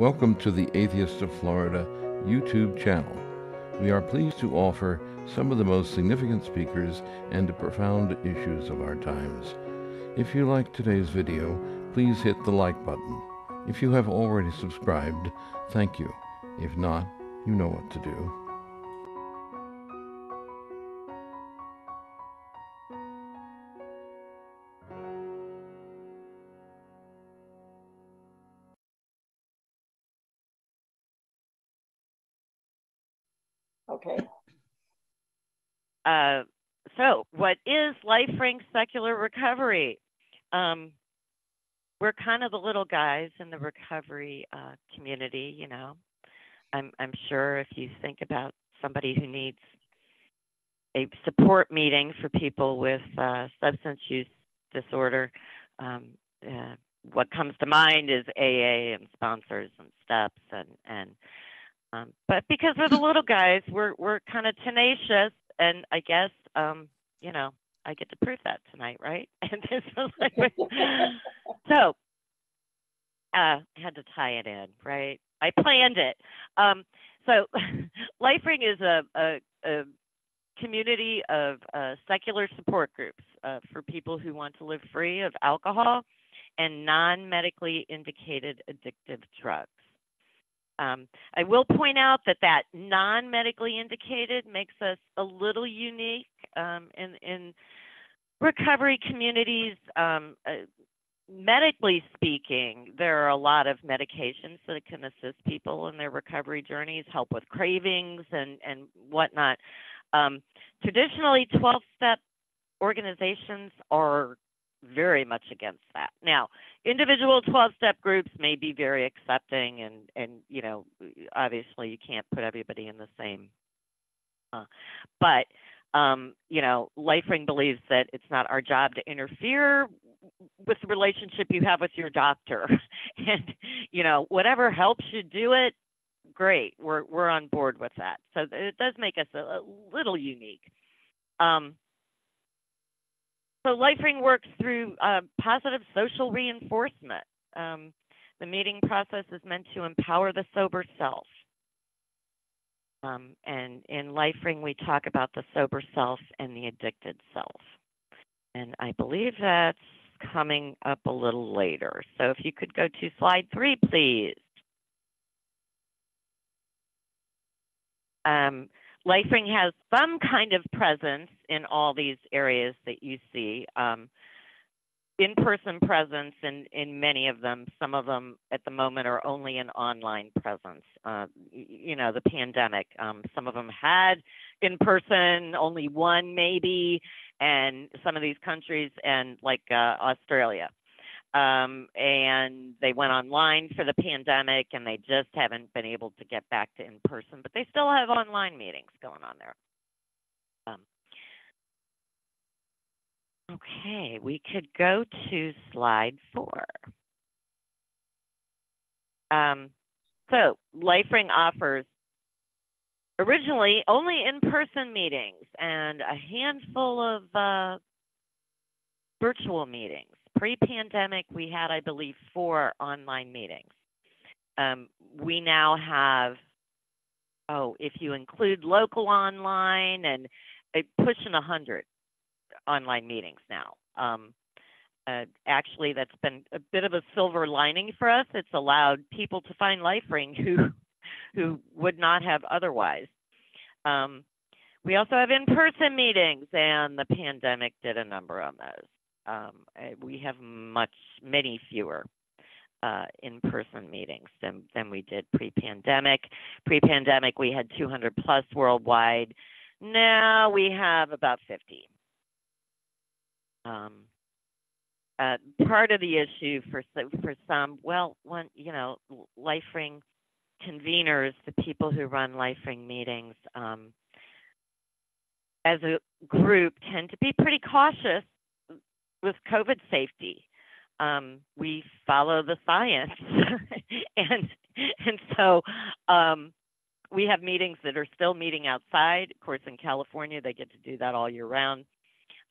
Welcome to the Atheist of Florida YouTube channel. We are pleased to offer some of the most significant speakers and profound issues of our times. If you like today's video, please hit the like button. If you have already subscribed, thank you. If not, you know what to do. Is LifeRing secular recovery? Um, we're kind of the little guys in the recovery uh, community, you know. I'm I'm sure if you think about somebody who needs a support meeting for people with uh, substance use disorder, um, uh, what comes to mind is AA and sponsors and steps and and um, but because we're the little guys, we're we're kind of tenacious, and I guess um, you know I get to prove that tonight, right? And this is like, so uh, had to tie it in, right? I planned it. Um, so LifeRing is a, a, a community of uh, secular support groups uh, for people who want to live free of alcohol and non-medically indicated addictive drugs. Um, I will point out that that non-medically indicated makes us a little unique um, in, in recovery communities. Um, uh, medically speaking, there are a lot of medications that can assist people in their recovery journeys, help with cravings and, and whatnot. Um, traditionally, 12 step organizations are very much against that. Now, individual 12 step groups may be very accepting and and you know, obviously you can't put everybody in the same uh, but um, you know, LifeRing believes that it's not our job to interfere with the relationship you have with your doctor. and you know, whatever helps you do it, great. We're we're on board with that. So it does make us a, a little unique. Um, so LifeRing works through uh, positive social reinforcement. Um, the meeting process is meant to empower the sober self. Um, and in LifeRing, we talk about the sober self and the addicted self. And I believe that's coming up a little later. So if you could go to slide three, please. Um, LifeRing has some kind of presence in all these areas that you see. Um, in-person presence in, in many of them. Some of them at the moment are only an online presence. Uh, you know, the pandemic. Um, some of them had in-person, only one maybe, and some of these countries and like uh, Australia. Um, and they went online for the pandemic, and they just haven't been able to get back to in-person. But they still have online meetings going on there. Um, Okay, we could go to slide four. Um, so LifeRing offers originally only in-person meetings and a handful of uh, virtual meetings. Pre-pandemic, we had, I believe, four online meetings. Um, we now have, oh, if you include local online and uh, pushing a hundred online meetings now. Um, uh, actually, that's been a bit of a silver lining for us. It's allowed people to find LifeRing who who would not have otherwise. Um, we also have in-person meetings, and the pandemic did a number on those. Um, we have much, many fewer uh, in-person meetings than, than we did pre-pandemic. Pre-pandemic, we had 200 plus worldwide. Now we have about 50. Um, uh, part of the issue for for some, well, one you know, LifeRing conveners, the people who run LifeRing meetings, um, as a group, tend to be pretty cautious with COVID safety. Um, we follow the science, and and so um, we have meetings that are still meeting outside. Of course, in California, they get to do that all year round.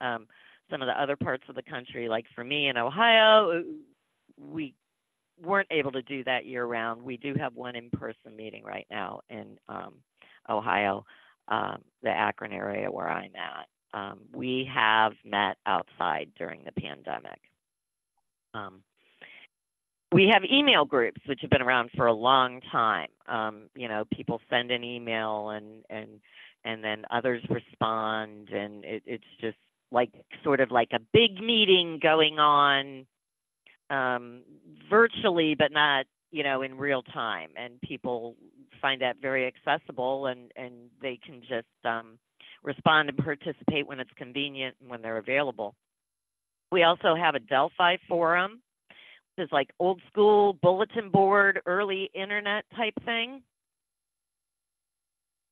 Um, some of the other parts of the country, like for me in Ohio, we weren't able to do that year round, we do have one in-person meeting right now in um, Ohio, um, the Akron area where I'm at. Um, we have met outside during the pandemic. Um, we have email groups which have been around for a long time. Um, you know, people send an email and and and then others respond, and it, it's just like sort of like a big meeting going on um, virtually, but not you know in real time. And people find that very accessible, and and they can just um, respond and participate when it's convenient and when they're available. We also have a Delphi forum, which is like old school bulletin board, early internet type thing.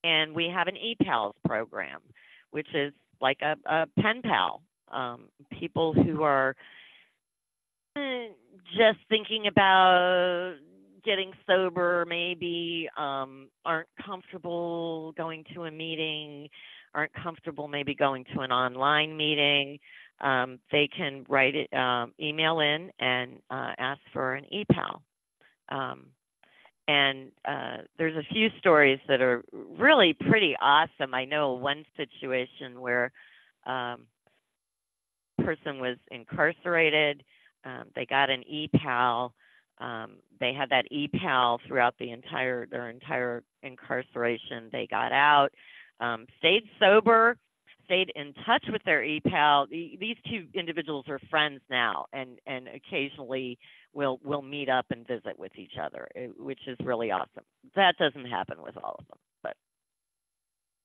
And we have an ePals program, which is like a, a pen pal. Um, people who are eh, just thinking about getting sober, maybe um, aren't comfortable going to a meeting, aren't comfortable maybe going to an online meeting, um, they can write it, um, email in and uh, ask for an ePal. Um, and uh, there's a few stories that are really pretty awesome. I know one situation where um, person was incarcerated. Um, they got an ePal. Um, they had that ePal throughout the entire their entire incarceration. They got out, um, stayed sober, stayed in touch with their ePal. These two individuals are friends now, and and occasionally will will meet up and visit with each other, eh, which is really awesome. That doesn't happen with all of them, but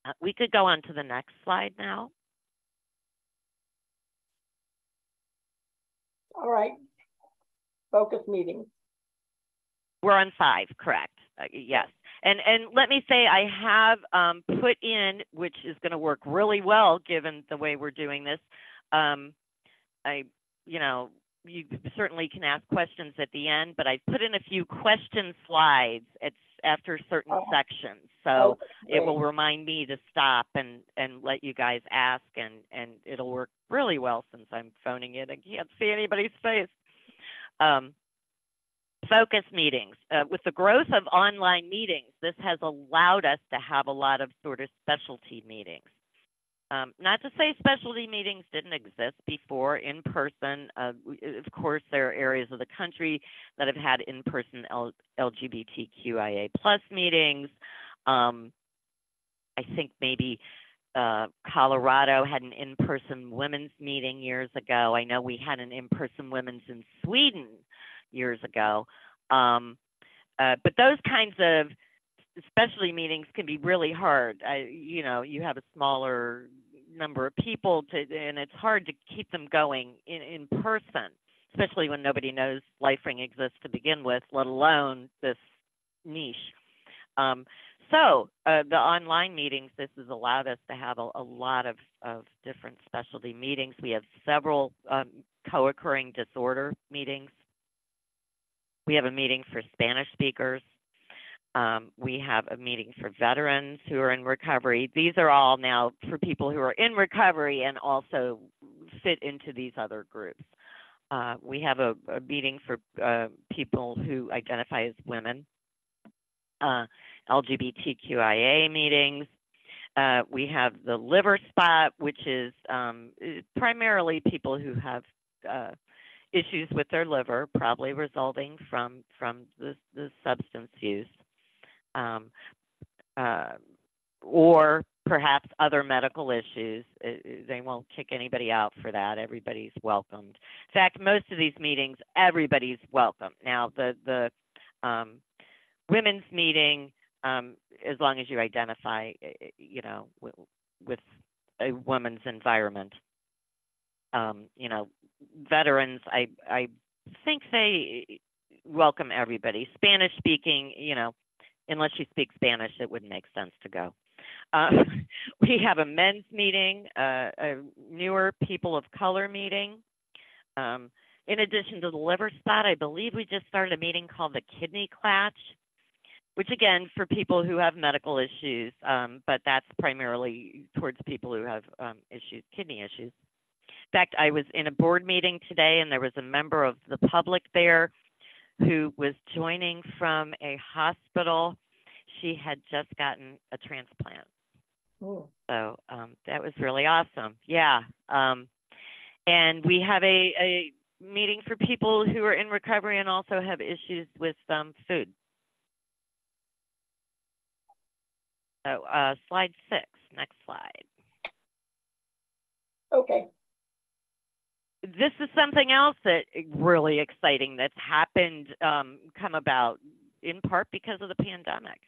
uh, we could go on to the next slide now. All right. Focus meetings. We're on five, correct? Uh, yes. And and let me say I have um, put in, which is going to work really well given the way we're doing this. Um, I, you know, you certainly can ask questions at the end, but I put in a few question slides. It's after certain oh. sections, so oh, it will remind me to stop and and let you guys ask, and and it'll work really well since I'm phoning it. I can't see anybody's face. Um, focus meetings. Uh, with the growth of online meetings, this has allowed us to have a lot of sort of specialty meetings. Um, not to say specialty meetings didn't exist before in person. Uh, of course, there are areas of the country that have had in-person L- LGBTQIA plus meetings. Um, I think maybe uh, Colorado had an in-person women's meeting years ago. I know we had an in-person women's in Sweden years ago. Um, uh, but those kinds of specialty meetings can be really hard. I, you know, you have a smaller number of people to, and it's hard to keep them going in, in person, especially when nobody knows LifeRing exists to begin with, let alone this niche. Um, so uh, the online meetings, this has allowed us to have a, a lot of, of different specialty meetings. We have several um, co-occurring disorder meetings. We have a meeting for Spanish speakers. Um, we have a meeting for veterans who are in recovery. These are all now for people who are in recovery and also fit into these other groups. Uh, we have a, a meeting for uh, people who identify as women, uh, LGBTQIA meetings. Uh, we have the liver spot, which is um, primarily people who have uh, issues with their liver, probably resulting from from the, the substance use um, uh, or perhaps other medical issues. Uh, they won't kick anybody out for that. Everybody's welcomed. In fact, most of these meetings, everybody's welcome. Now, the the um, women's meeting, um, as long as you identify, uh, you know, with, with a woman's environment. Um, you know, veterans, I I think they welcome everybody. Spanish speaking, you know, unless you speak Spanish, it wouldn't make sense to go. Uh, we have a men's meeting, uh, a newer people of color meeting. Um, in addition to the liver spot, I believe we just started a meeting called the kidney clatch, which again for people who have medical issues, um, but that's primarily towards people who have um, issues, kidney issues. In fact, I was in a board meeting today, and there was a member of the public there who was joining from a hospital. She had just gotten a transplant. Hmm. So um, that was really awesome. Yeah. Um, and we have a, a meeting for people who are in recovery and also have issues with um, food. So uh, slide six, next slide. Okay, This is something else that really exciting that's happened, um, come about in part because of the pandemic.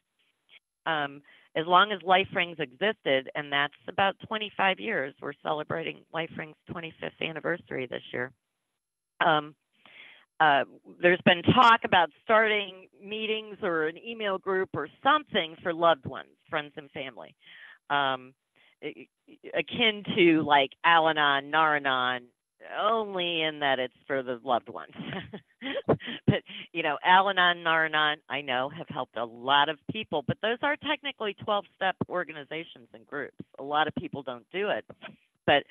Um, as long as Life Rings existed, and that's about 25 years, we're celebrating Life Rings 25th anniversary this year. Um, uh, there's been talk about starting meetings or an email group or something for loved ones, friends and family, um, i- i- akin to like Al-Anon, Nar-Anon, only in that it's for the loved ones. but you know, Al-Anon, Nar-Anon, I know have helped a lot of people, but those are technically 12-step organizations and groups. A lot of people don't do it, but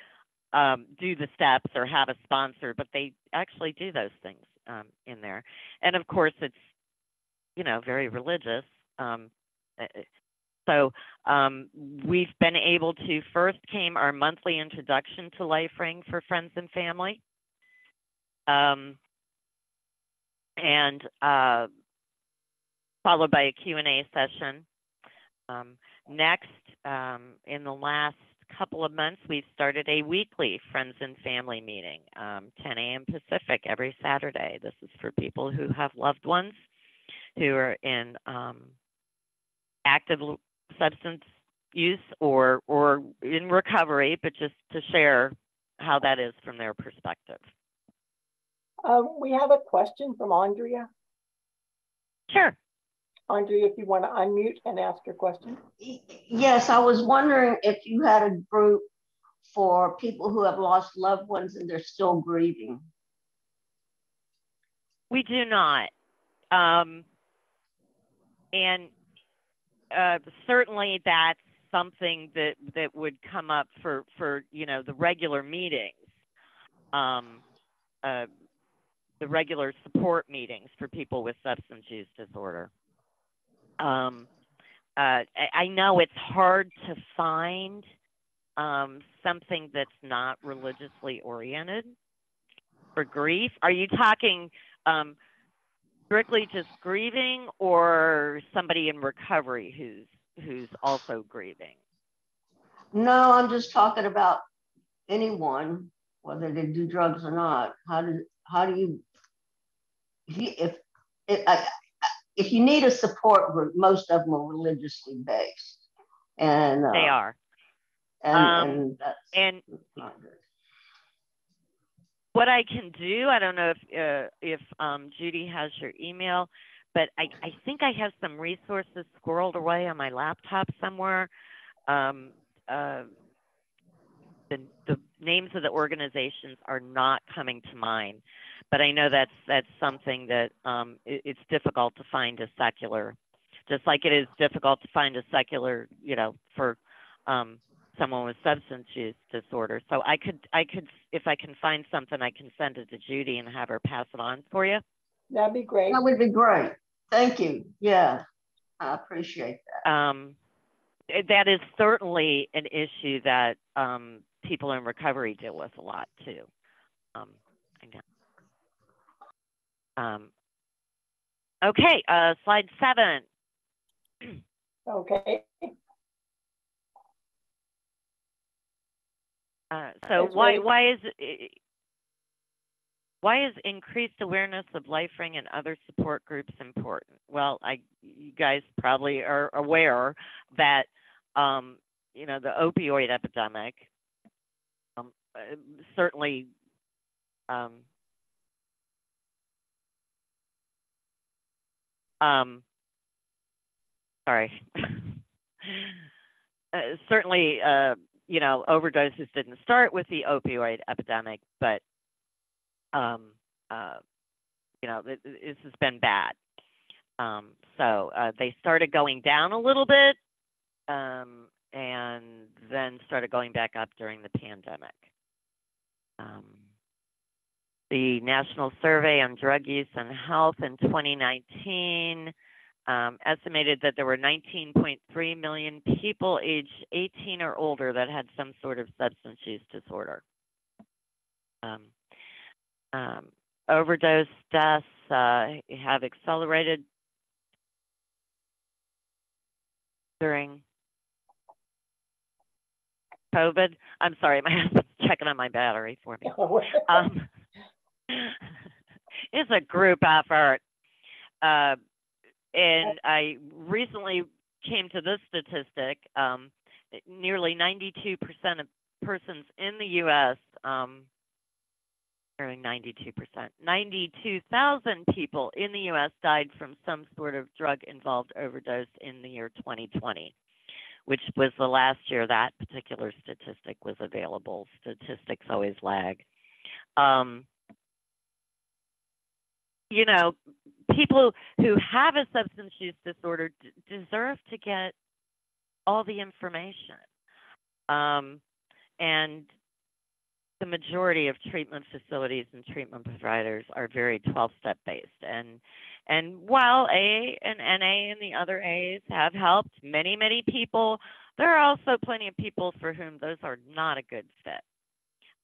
um, do the steps or have a sponsor, but they actually do those things um, in there. And of course, it's you know very religious. Um, so um, we've been able to first came our monthly introduction to Life Ring for friends and family, um, and uh, followed by a Q and A session. Um, next, um, in the last couple of months, we've started a weekly friends and family meeting, um, 10 a.m. Pacific every Saturday. This is for people who have loved ones who are in um, active substance use or or in recovery, but just to share how that is from their perspective. um, we have a question from Andrea. Sure. Andrea, if you want to unmute and ask your question. Yes, I was wondering if you had a group for people who have lost loved ones and they're still grieving. We do not. Um, and uh, certainly that's something that, that would come up for, for, you know, the regular meetings, um, uh, the regular support meetings for people with substance use disorder. Um, uh, I, know it's hard to find um, something that's not religiously oriented for grief. Are you talking um, strictly just grieving, or somebody in recovery who's who's also grieving? No, I'm just talking about anyone, whether they do drugs or not. How do how do you if you, if if, I, I- if you need a support group, most of them are religiously based, and uh, They are, and, Um, and that's and not good. What I can do, I don't know if uh, if um, Judy has your email, but I, I think I have some resources squirreled away on my laptop somewhere. Um, uh, the, the names of the organizations are not coming to mind, but I know that's that's something that um, it, it's difficult to find a secular, just like it is difficult to find a secular, you know, for um, someone with substance use disorder. So I could, I could, if I can find something, I can send it to Judy and have her pass it on for you. That'd be great. That would be great. Thank you. Yeah, I appreciate that. Um, that is certainly an issue that um, people in recovery deal with a lot too. Um, I know. Um, okay, uh, slide seven. Okay, Uh, so why why is why is increased awareness of LifeRing and other support groups important? Well, I you guys probably are aware that um, you know the opioid epidemic um, uh, certainly um, um, sorry. uh, certainly, uh, you know, overdoses didn't start with the opioid epidemic, but, um, uh, you know, th- th- this has been bad. Um, so uh, they started going down a little bit, um, and then started going back up during the pandemic. Um, the National Survey on Drug Use and Health in 2019 um, estimated that there were 19.3 million people aged 18 or older that had some sort of substance use disorder. Um, um, overdose deaths uh, have accelerated during COVID. I'm sorry, my husband's checking on my battery for me. um, it's a group effort. Uh, and I recently came to this statistic. Um, nearly 92% of persons in the U.S. Um, 92%. 92,000 people in the U.S. died from some sort of drug-involved overdose in the year 2020, which was the last year that particular statistic was available. Statistics always lag. Um, you know, people who have a substance use disorder d- deserve to get all the information. Um, and the majority of treatment facilities and treatment providers are very 12 step based. And and while A and NA and the other A's have helped many, many people, there are also plenty of people for whom those are not a good fit.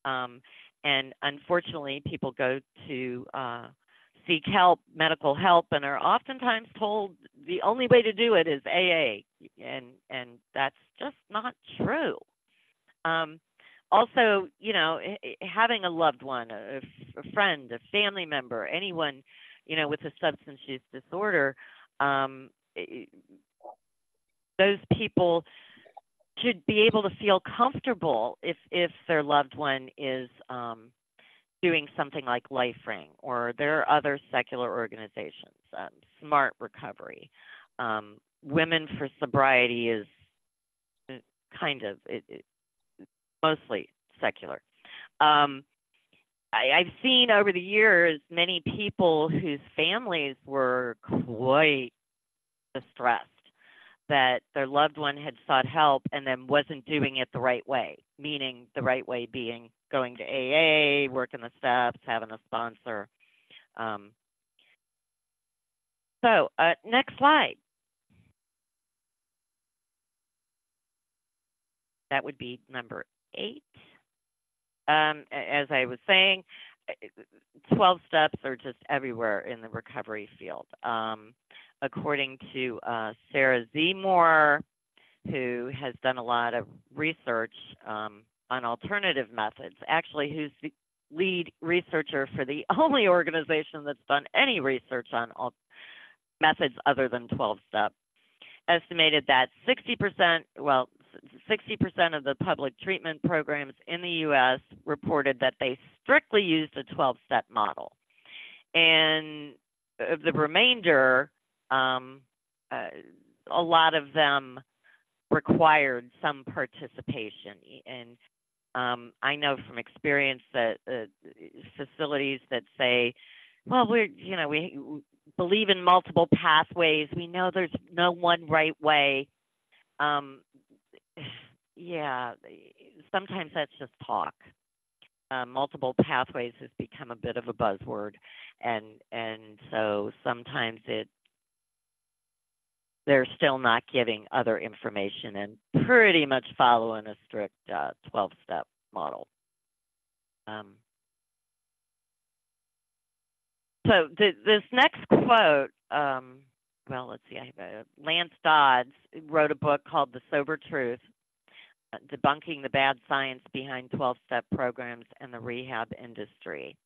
Um, and unfortunately, people go to uh, seek help, medical help, and are oftentimes told the only way to do it is AA, and and that's just not true. Um, also, you know, having a loved one, a, a, friend, a family member, anyone, you know, with a substance use disorder, um, those people should be able to feel comfortable if if their loved one is um, doing something like LifeRing, or there are other secular organizations, um, Smart Recovery. Um, Women for Sobriety is uh, kind of it, it, mostly secular. Um, I, I've seen over the years many people whose families were quite distressed that their loved one had sought help and then wasn't doing it the right way, meaning the right way being going to AA, working the steps, having a sponsor. Um, so, uh, next slide. That would be number eight. Um, as I was saying, uh, 12 steps are just everywhere in the recovery field. Um, according to uh, Sarah Zemore, who has done a lot of research um, on alternative methods, actually, who's the lead researcher for the only organization that's done any research on all methods other than 12 step, estimated that 60%, well, 60% of the public treatment programs in the US reported that they strictly used a 12 step model. And of the remainder, um, uh, a lot of them required some participation. And um, I know from experience that uh, facilities that say, well, we're, you know, we believe in multiple pathways. We know there's no one right way. Um, yeah, sometimes that's just talk. Uh, multiple pathways has become a bit of a buzzword, and and so sometimes it they're still not giving other information and pretty much following a strict 12 uh, step model. Um, so th- this next quote, um, well, let's see, I have Lance Dodes wrote a book called The Sober Truth uh, Debunking the Bad Science Behind 12 Step Programs and the Rehab Industry.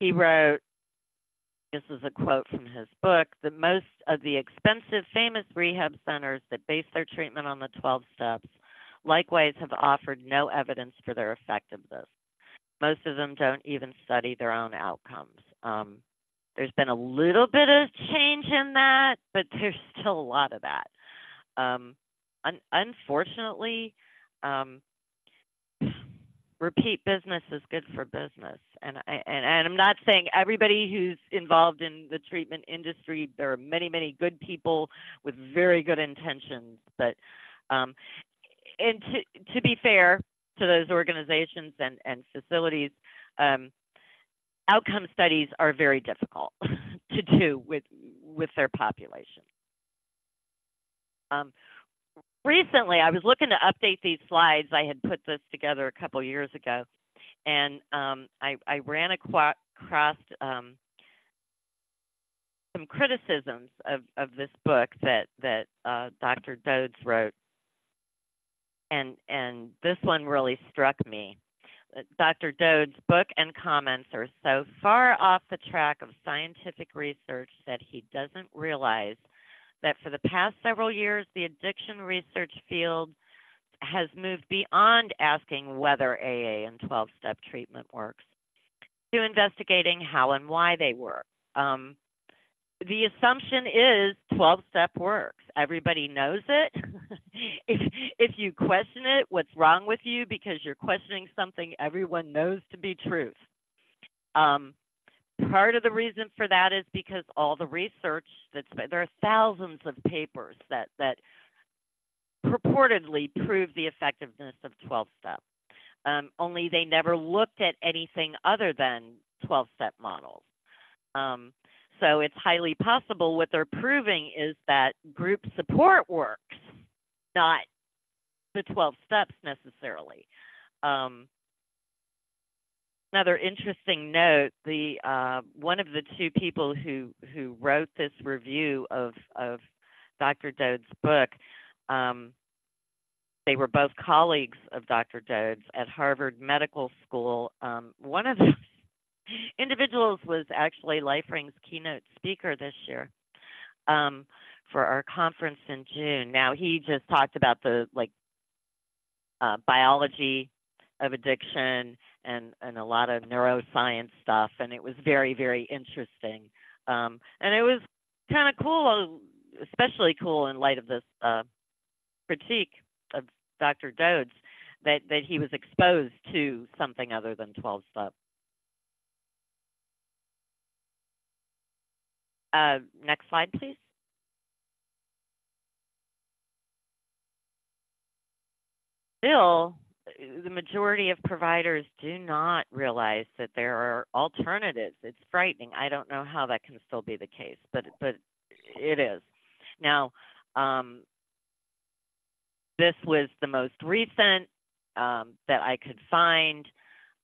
He wrote, this is a quote from his book that most of the expensive, famous rehab centers that base their treatment on the 12 steps likewise have offered no evidence for their effectiveness. Most of them don't even study their own outcomes. Um, there's been a little bit of change in that, but there's still a lot of that. Um, un- unfortunately, um, repeat business is good for business. And, I, and and I'm not saying everybody who's involved in the treatment industry. There are many many good people with very good intentions, but um, and to to be fair to those organizations and and facilities, um, outcome studies are very difficult to do with with their population. Um, recently, I was looking to update these slides. I had put this together a couple years ago, and um, I, I, ran across um, some criticisms of, of this book that that uh, Dr. Dodes wrote, and and this one really struck me. Uh, Dr. Dodes' book and comments are so far off the track of scientific research that he doesn't realize that for the past several years, the addiction research field has moved beyond asking whether AA and 12 step treatment works to investigating how and why they work. Um, the assumption is 12 step works. Everybody knows it. if if you question it, what's wrong with you because you're questioning something everyone knows to be truth. Um, part of the reason for that is because all the research that's there are thousands of papers that that purportedly prove the effectiveness of 12 step. Um, only they never looked at anything other than 12 step models. Um, so it's highly possible what they're proving is that group support works, not the 12 steps necessarily. Um, another interesting note: the uh, one of the two people who who wrote this review of of Dr. Dodes' book, um, they were both colleagues of Dr. Dodes at Harvard Medical School. Um, one of the individuals was actually LifeRing's keynote speaker this year um, for our conference in June. Now he just talked about the like uh, biology of addiction and and a lot of neuroscience stuff, and it was very very interesting. Um, and it was kind of cool, especially cool in light of this uh, critique of Dr. Dodes that that he was exposed to something other than 12 step. Uh, next slide, please. Still, the majority of providers do not realize that there are alternatives. It's frightening. I don't know how that can still be the case, but but it is. Now, um, this was the most recent um, that I could find.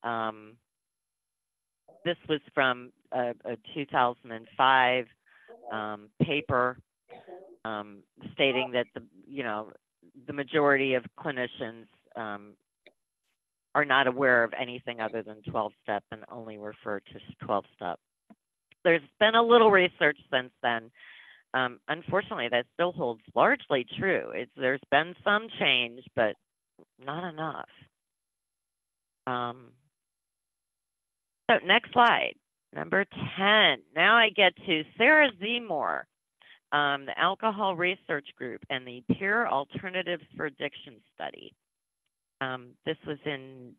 Um, this was from a, a 2005 um, paper um, stating that the you know the majority of clinicians um, are not aware of anything other than 12 step and only refer to 12 step. There's been a little research since then. Um, unfortunately, that still holds largely true. It's, there's been some change, but not enough. Um, so next slide. Number 10. Now I get to Sarah Zemore, um, the Alcohol Research Group, and the Peer Alternatives for Addiction study. Um, this was in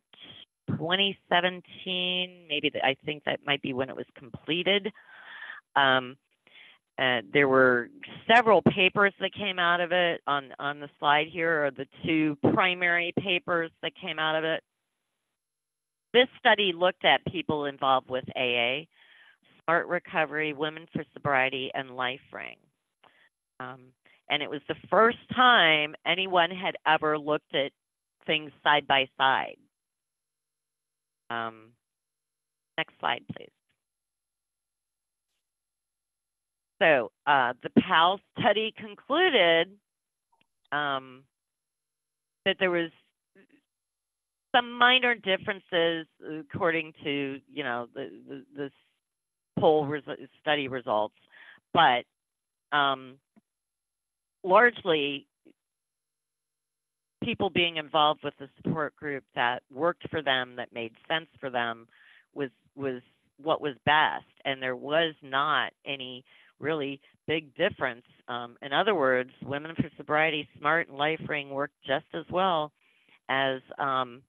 2017, maybe the, I think that might be when it was completed. Um, uh, there were several papers that came out of it. On on the slide here are the two primary papers that came out of it. This study looked at people involved with AA, Smart Recovery, Women for Sobriety, and LifeRing. Um, and it was the first time anyone had ever looked at things side by side. Um, next slide, please. So uh, the PAL study concluded um, that there was some minor differences according to you know the the, poll res- study results, but um, largely people being involved with the support group that worked for them, that made sense for them, was was what was best, and there was not any really big difference. Um, in other words, Women for Sobriety, Smart, and LifeRing work just as well as um,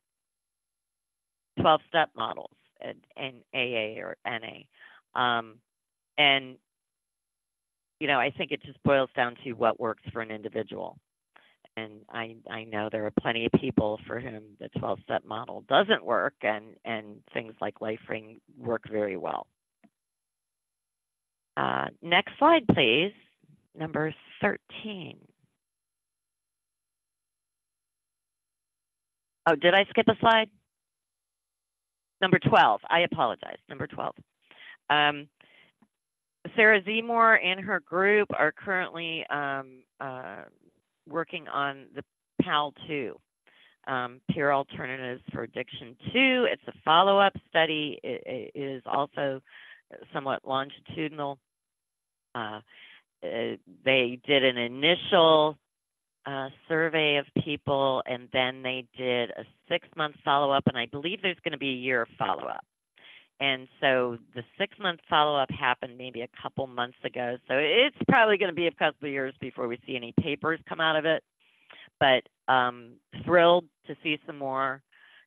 12 step models in AA or NA. Um, and, you know, I think it just boils down to what works for an individual. and I I know there are plenty of people for whom the 12-step model doesn't work, and and things like LifeRing work very well. Uh, next slide, please. Number 13. Oh, did I skip a slide? Number 12. I apologize. Number 12. Um, Sarah Zemore and her group are currently um, uh, working on the PAL2, um, Peer Alternatives for Addiction 2. It's a follow up study, it, it is also somewhat longitudinal. Uh, uh, they did an initial uh, survey of people and then they did a six month follow up, and I believe there's going to be a year follow up. And so the six month follow up happened maybe a couple months ago. So it's probably going to be a couple of years before we see any papers come out of it. But um, thrilled to see some more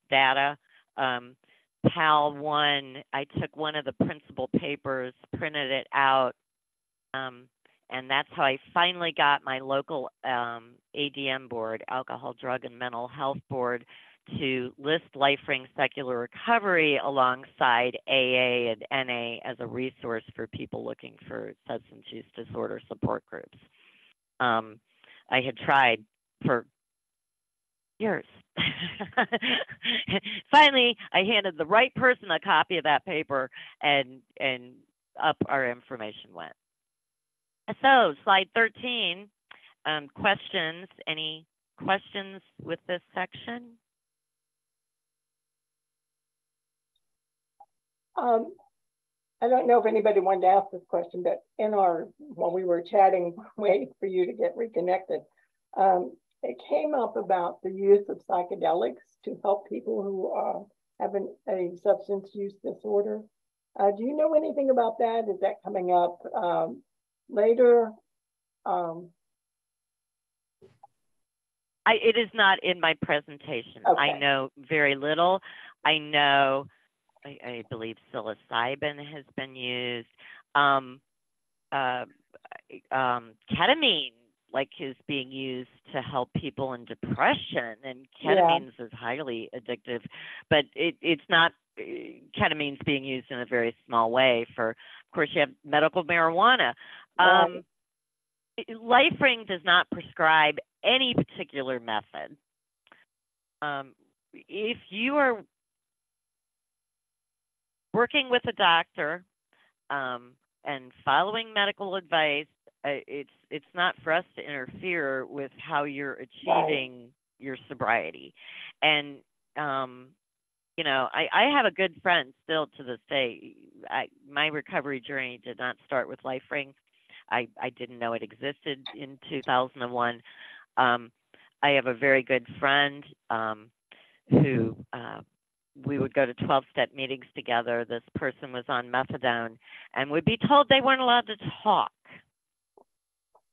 data. Um, PAL 1, I took one of the principal papers, printed it out, um, and that's how I finally got my local um, ADM board, Alcohol, Drug, and Mental Health Board, to list LifeRing Secular Recovery alongside AA and NA as a resource for people looking for substance use disorder support groups. Um, I had tried for years. Finally, I handed the right person a copy of that paper, and and up our information went. So, slide 13, um, questions. Any questions with this section? Um, I don't know if anybody wanted to ask this question, but in our, while we were chatting, waiting for you to get reconnected, um, it came up about the use of psychedelics to help people who uh, have an, a substance use disorder. Uh, do you know anything about that? Is that coming up um, later? Um, I, it is not in my presentation. Okay. I know very little. I know I, I believe psilocybin has been used. Um, uh, um, ketamine, like, is being used to help people in depression, and ketamine yeah. is highly addictive, but it, it's not. Ketamine's being used in a very small way. For, of course, you have medical marijuana. Um, LifeRing does not prescribe any particular method. Um, if you are working with a doctor um, and following medical advice, uh, it's it's not for us to interfere with how you're achieving your sobriety. And um, you know, I, I have a good friend still to this day. I, my recovery journey did not start with LifeRing. I, I didn't know it existed in 2001. Um, I have a very good friend um, who uh, we would go to 12 step meetings together. This person was on methadone and would be told they weren't allowed to talk,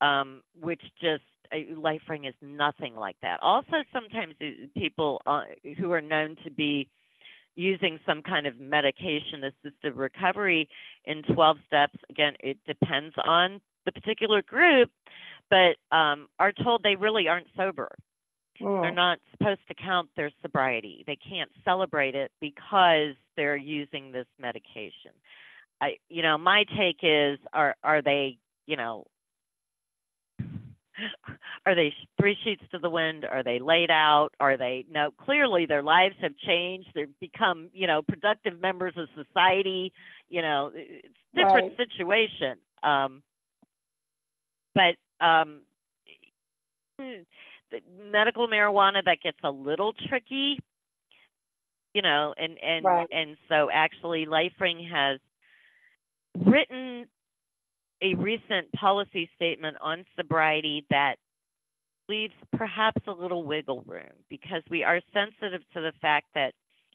um, which just life LifeRing is nothing like that. Also, sometimes people uh, who are known to be using some kind of medication assisted recovery in 12 steps, again, it depends on the particular group, but um, are told they really aren't sober. Oh. They're not supposed to count their sobriety. They can't celebrate it because they're using this medication. I, you know, my take is, are are they, you know, are they three sheets to the wind? Are they laid out? Are they no? Clearly, their lives have changed. They've become, you know, productive members of society. You know, it's different right. situation. Um, but um, medical marijuana that gets a little tricky you know and and right. and so actually lifering has written a recent policy statement on sobriety that leaves perhaps a little wiggle room because we are sensitive to the fact that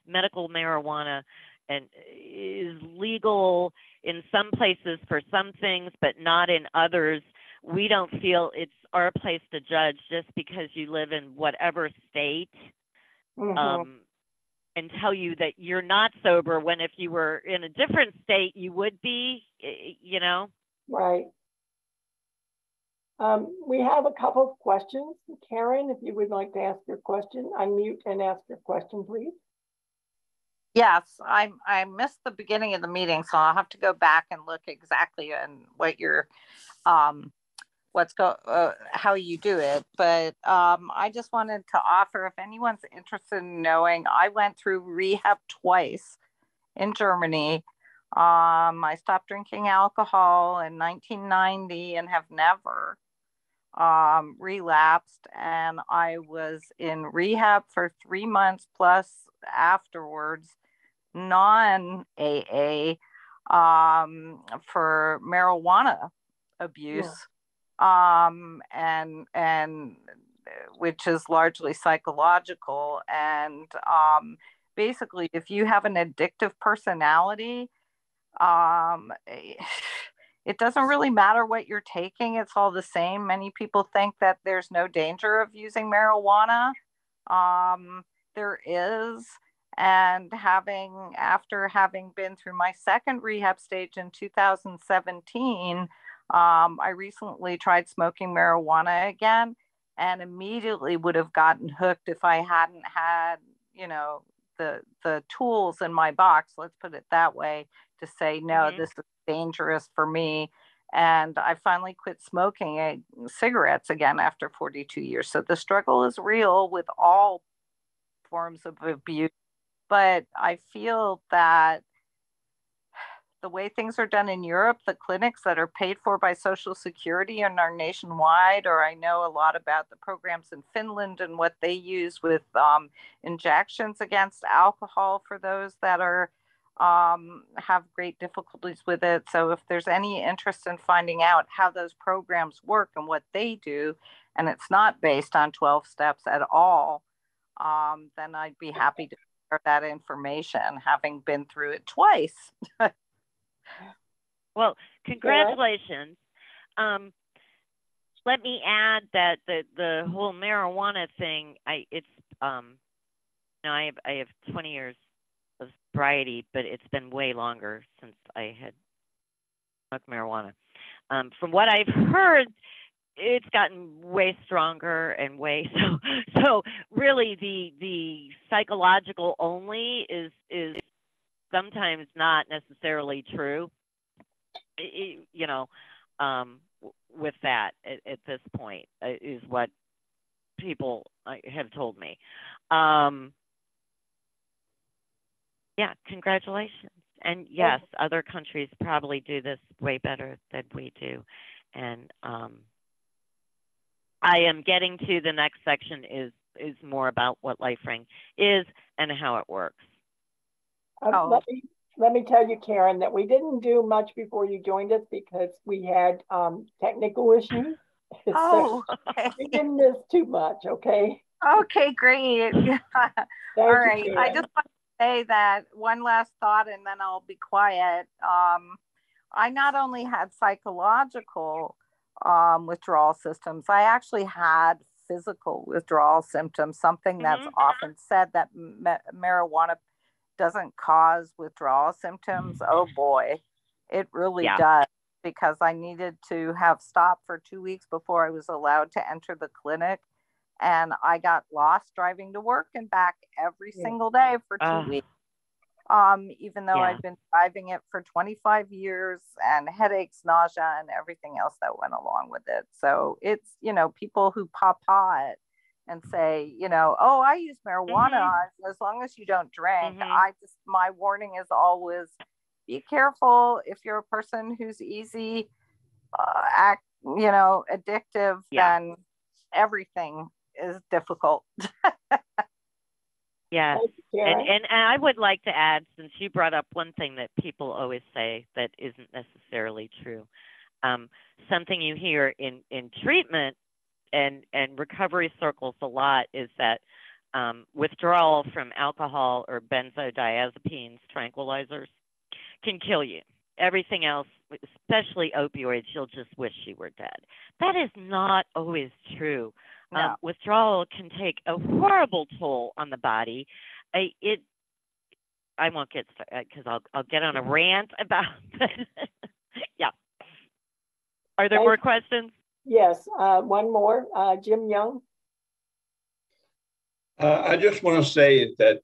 medical marijuana and is legal in some places for some things but not in others we don't feel it's our place to judge just because you live in whatever state mm-hmm. um, and tell you that you're not sober when if you were in a different state you would be you know right Um, we have a couple of questions. Karen, if you would like to ask your question, unmute and ask your question, please. Yes, I I missed the beginning of the meeting, so I'll have to go back and look exactly and what your um what's go uh, how you do it. But um, I just wanted to offer if anyone's interested in knowing, I went through rehab twice in Germany. Um, I stopped drinking alcohol in 1990 and have never um, relapsed. And I was in rehab for three months plus afterwards, non AA, um, for marijuana abuse. Yeah. Um, and and which is largely psychological and um, basically if you have an addictive personality um, it doesn't really matter what you're taking it's all the same. Many people think that there's no danger of using marijuana. Um, there is and having after having been through my second rehab stage in 2017 um, i recently tried smoking marijuana again and immediately would have gotten hooked if i hadn't had you know the the tools in my box let's put it that way to say no mm-hmm. this is dangerous for me and i finally quit smoking cigarettes again after 42 years so the struggle is real with all forms of abuse but i feel that the way things are done in Europe, the clinics that are paid for by Social Security and are nationwide, or I know a lot about the programs in Finland and what they use with um, injections against alcohol for those that are um, have great difficulties with it. So if there's any interest in finding out how those programs work and what they do, and it's not based on 12 steps at all, um, then I'd be happy to share that information, having been through it twice. Well, congratulations. Um, let me add that the the whole marijuana thing, I it's um, you know, I have I have 20 years of sobriety, but it's been way longer since I had smoked marijuana. Um, from what I've heard, it's gotten way stronger and way so so really the the psychological only is is sometimes not necessarily true. You know, um, with that at, at, this point uh, is what people uh, have told me. Um, yeah, congratulations. And yes, other countries probably do this way better than we do. And um, I am getting to the next section is is more about what LifeRing is and how it works. Um, oh. let, me, let me tell you, Karen, that we didn't do much before you joined us because we had um, technical issues. Oh, okay. we didn't miss too much, okay? Okay, great. All right. You, I just want to say that one last thought and then I'll be quiet. Um, I not only had psychological um, withdrawal systems, I actually had physical withdrawal symptoms, something that's mm-hmm. often said that ma- marijuana doesn't cause withdrawal symptoms, oh boy, it really yeah. does. Because I needed to have stopped for two weeks before I was allowed to enter the clinic. And I got lost driving to work and back every single day for two uh, weeks. Um, even though yeah. I've been driving it for 25 years and headaches, nausea, and everything else that went along with it. So it's, you know, people who pop pot and say, you know, oh, I use marijuana mm-hmm. as long as you don't drink. Mm-hmm. I just, my warning is always be careful if you're a person who's easy, uh, act, you know, addictive, yeah. then everything is difficult. yeah. And, and, and I would like to add, since you brought up one thing that people always say that isn't necessarily true, um, something you hear in, in treatment and and recovery circles a lot is that um, withdrawal from alcohol or benzodiazepines, tranquilizers, can kill you. Everything else, especially opioids, you'll just wish you were dead. That is not always true. No. Um, withdrawal can take a horrible toll on the body. I, it, I won't get started because I'll I'll get on a rant about. yeah. Are there more questions? Yes, uh, one more, uh, Jim Young. Uh, I just want to say that,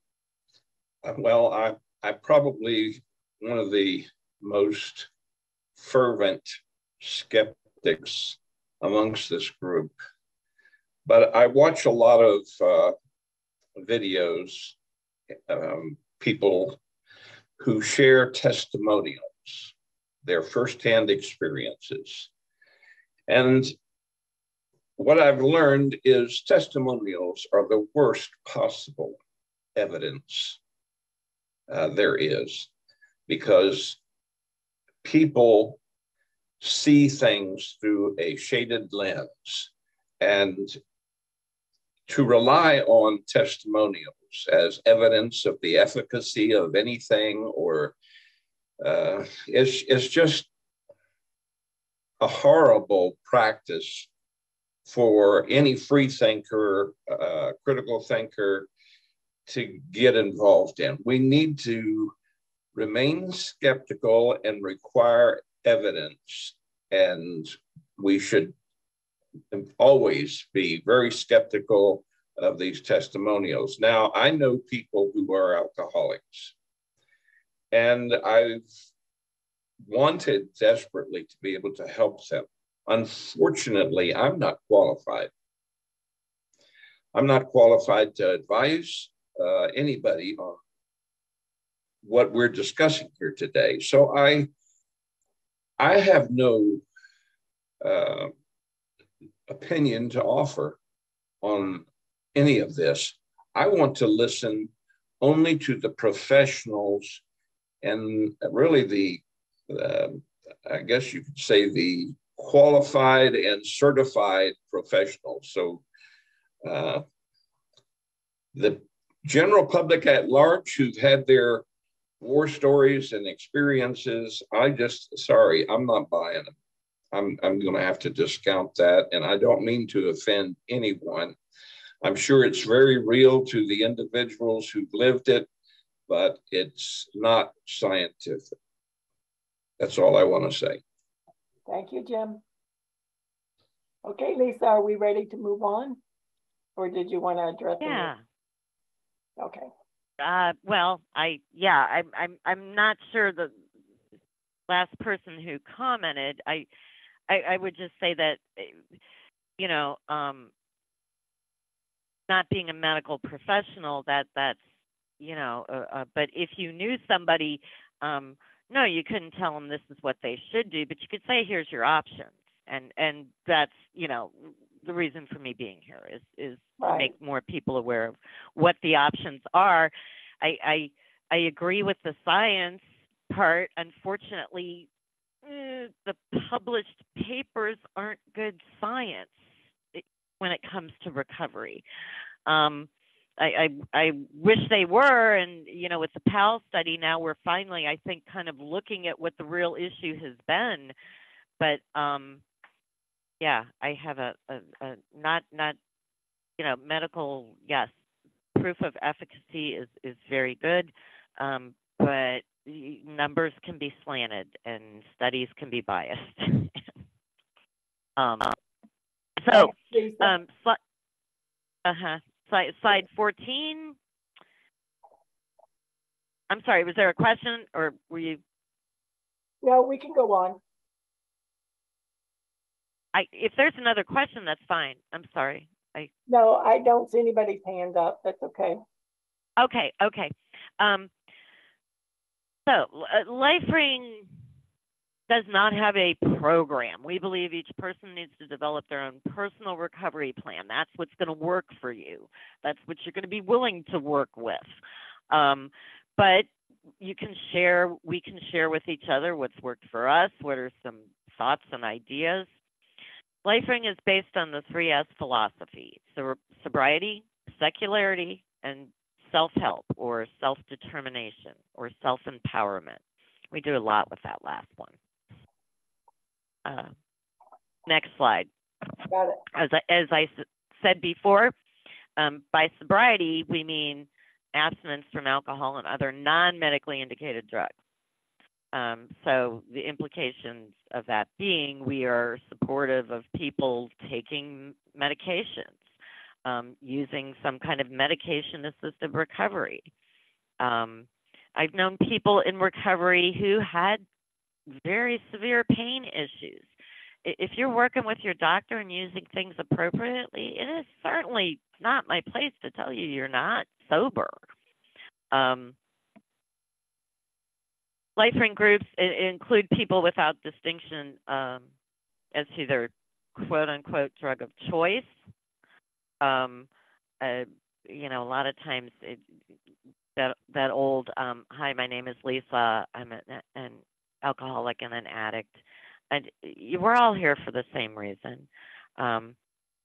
uh, well, I, I probably one of the most fervent skeptics amongst this group, but I watch a lot of uh, videos, um, people who share testimonials, their firsthand experiences. And what I've learned is testimonials are the worst possible evidence uh, there is because people see things through a shaded lens and to rely on testimonials as evidence of the efficacy of anything or uh, is, is just a horrible practice for any free thinker, uh, critical thinker to get involved in. We need to remain skeptical and require evidence. And we should always be very skeptical of these testimonials. Now, I know people who are alcoholics, and I've wanted desperately to be able to help them. Unfortunately, I'm not qualified. I'm not qualified to advise uh, anybody on what we're discussing here today. So I, I have no uh, opinion to offer on any of this. I want to listen only to the professionals and really the, uh, I guess you could say the qualified and certified professionals. So uh, the general public at large who've had their war stories and experiences, I just, sorry, I'm not buying them. I'm, I'm going to have to discount that. And I don't mean to offend anyone. I'm sure it's very real to the individuals who've lived it, but it's not scientific. That's all I want to say. Thank you, Jim. Okay, Lisa, are we ready to move on? Or did you want to address? Yeah. Okay. Uh, well, I yeah, I'm I'm I'm not sure the last person who commented. I I, I would just say that you know, um, not being a medical professional, that that's you know, uh, uh, but if you knew somebody, um, no, you couldn't tell them this is what they should do, but you could say, here's your options, and and that's you know the reason for me being here is is right. to make more people aware of what the options are. I I, I agree with the science part. Unfortunately, eh, the published papers aren't good science when it comes to recovery. Um, I, I, I wish they were, and you know, with the PAL study now, we're finally, I think, kind of looking at what the real issue has been. But um, yeah, I have a, a, a not not you know medical yes proof of efficacy is is very good, um, but numbers can be slanted and studies can be biased. um, so um, sli- uh-huh. Slide, slide 14. I'm sorry, was there a question or were you? No, we can go on. I, if there's another question, that's fine. I'm sorry. I no, I don't see anybody's hand up. That's okay. Okay, okay. Um, so uh, LifeRing does not have a program. We believe each person needs to develop their own personal recovery plan. That's what's going to work for you. That's what you're going to be willing to work with. Um, but you can share, we can share with each other what's worked for us, what are some thoughts and ideas. LifeRing is based on the three S philosophy so sobriety, secularity, and self help or self determination or self empowerment. We do a lot with that last one. Uh, next slide. Got it. As I, as I said before, um, by sobriety, we mean abstinence from alcohol and other non medically indicated drugs. Um, so the implications of that being, we are supportive of people taking medications, um, using some kind of medication-assisted recovery. Um, I've known people in recovery who had very severe pain issues. If you're working with your doctor and using things appropriately, it is certainly not my place to tell you you're not sober. Um, LifeRing groups include people without distinction um, as to their quote unquote drug of choice. Um, uh, you know, a lot of times it, that that old um, "Hi, my name is Lisa. I'm an, an alcoholic and an addict," and we're all here for the same reason. Um,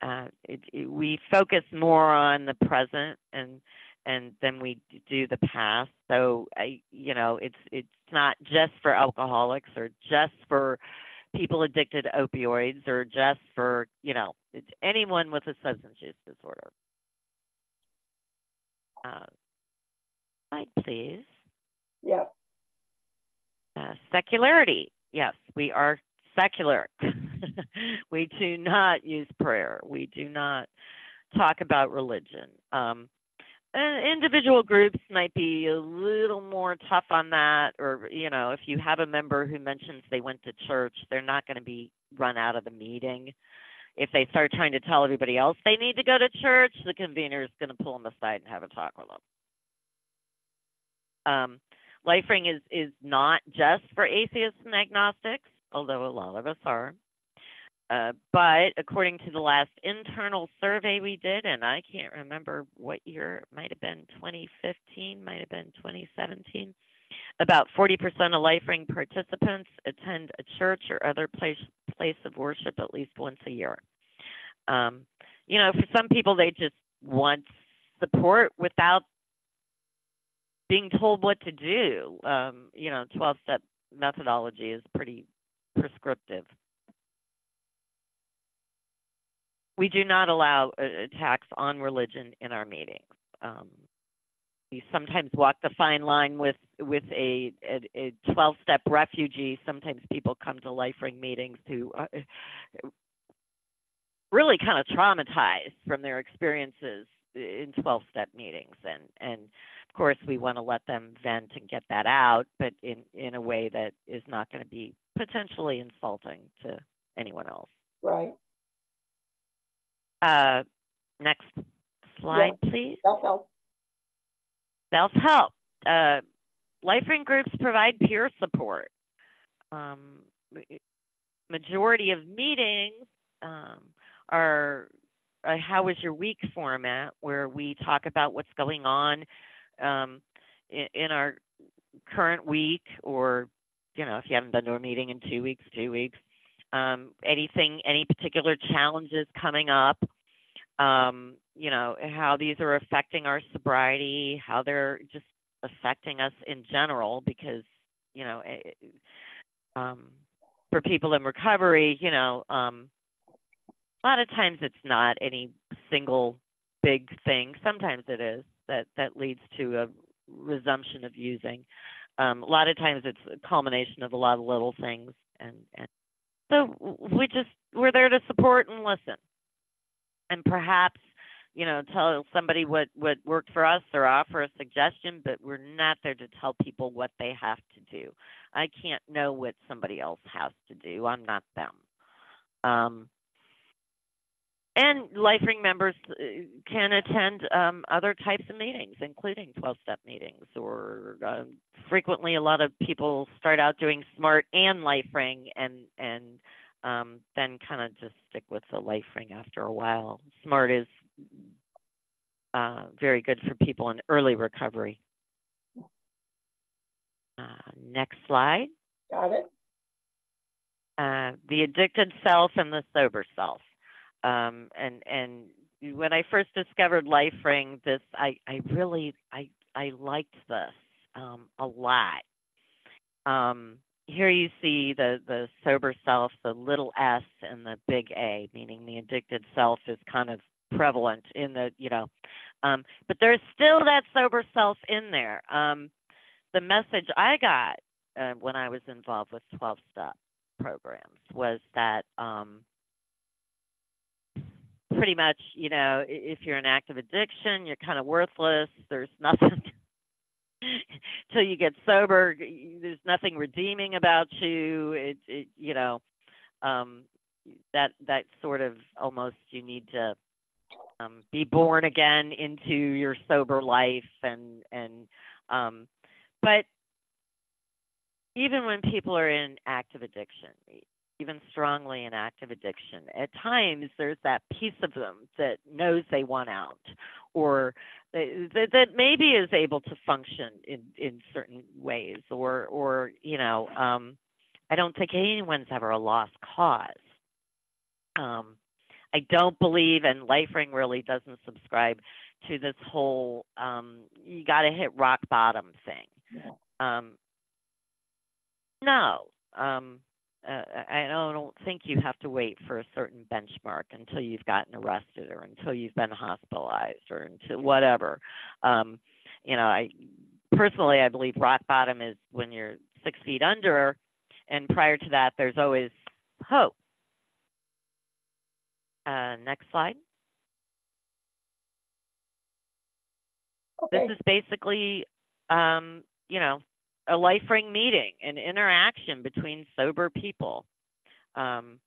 uh, it, it, we focus more on the present and and then we do the past. So I, you know, it's it's not just for alcoholics or just for people addicted to opioids or just for you know anyone with a substance use disorder. Uh, slide, please. Yeah. Uh, secularity. Yes, we are secular. we do not use prayer. We do not talk about religion. Um, individual groups might be a little more tough on that or you know if you have a member who mentions they went to church they're not going to be run out of the meeting. If they start trying to tell everybody else they need to go to church the convener is going to pull them aside and have a talk with them um, LifeRing is is not just for atheists and agnostics although a lot of us are uh, but according to the last internal survey we did, and I can't remember what year, it might have been 2015, might have been 2017, about 40% of LifeRing participants attend a church or other place, place of worship at least once a year. Um, you know, for some people, they just want support without being told what to do. Um, you know, 12 step methodology is pretty prescriptive. We do not allow attacks on religion in our meetings. Um, we sometimes walk the fine line with with a a 12 step refugee. Sometimes people come to LifeRing meetings who uh, really kind of traumatized from their experiences in 12 step meetings and and of course we want to let them vent and get that out but in in a way that is not going to be potentially insulting to anyone else right uh, next slide, yeah. please. Self-help. Self-help. Uh, LifeRing groups provide peer support. Um, majority of meetings um, are a how was your week format where we talk about what's going on um, in, in, our current week or you know if you haven't been to a meeting in two weeks two weeks um, anything, any particular challenges coming up, um, you know, how these are affecting our sobriety, how they're just affecting us in general, because, you know, it, eh, um, for people in recovery, you know, um, a lot of times it's not any single big thing. Sometimes it is that that leads to a resumption of using. Um, a lot of times it's a culmination of a lot of little things, and, and so we just we're there to support and listen, and perhaps you know tell somebody what what worked for us or offer a suggestion. But we're not there to tell people what they have to do. I can't know what somebody else has to do. I'm not them. Um, and LifeRing members uh, can attend um, other types of meetings, including 12 step meetings, or uh, frequently a lot of people start out doing SMART and LifeRing and, and um, then kind of just stick with the LifeRing after a while. SMART is uh, very good for people in early recovery. Uh, next slide. Got it. Uh, the addicted self and the sober self. Um, and and when I first discovered LifeRing, this I I really I I liked this um, a lot. Um, here you see the the sober self, the little s and the big A, meaning the addicted self is kind of prevalent in the you know, um, but there's still that sober self in there. Um, the message I got uh, when I was involved with 12 step programs was that um, pretty much, you know, if you're in active addiction, you're kind of worthless. There's nothing till you get sober. There's nothing redeeming about you. It, it you know, um, that that sort of almost you need to um, be born again into your sober life and and um, but even when people are in active addiction even strongly in active addiction at times there's that piece of them that knows they want out or that, that maybe is able to function in in certain ways or or you know um i don't think anyone's ever a lost cause um I don't believe, and LifeRing really doesn't subscribe to this whole um, you got to hit rock bottom thing. Yeah. Um, no, um, uh, I don't think you have to wait for a certain benchmark until you've gotten arrested or until you've been hospitalized or until whatever. Um, you know, I personally I believe rock bottom is when you're six feet under, and prior to that, there's always hope. Uh, next slide. Okay. This is basically, um, you know, a LifeRing meeting, an interaction between sober people, um,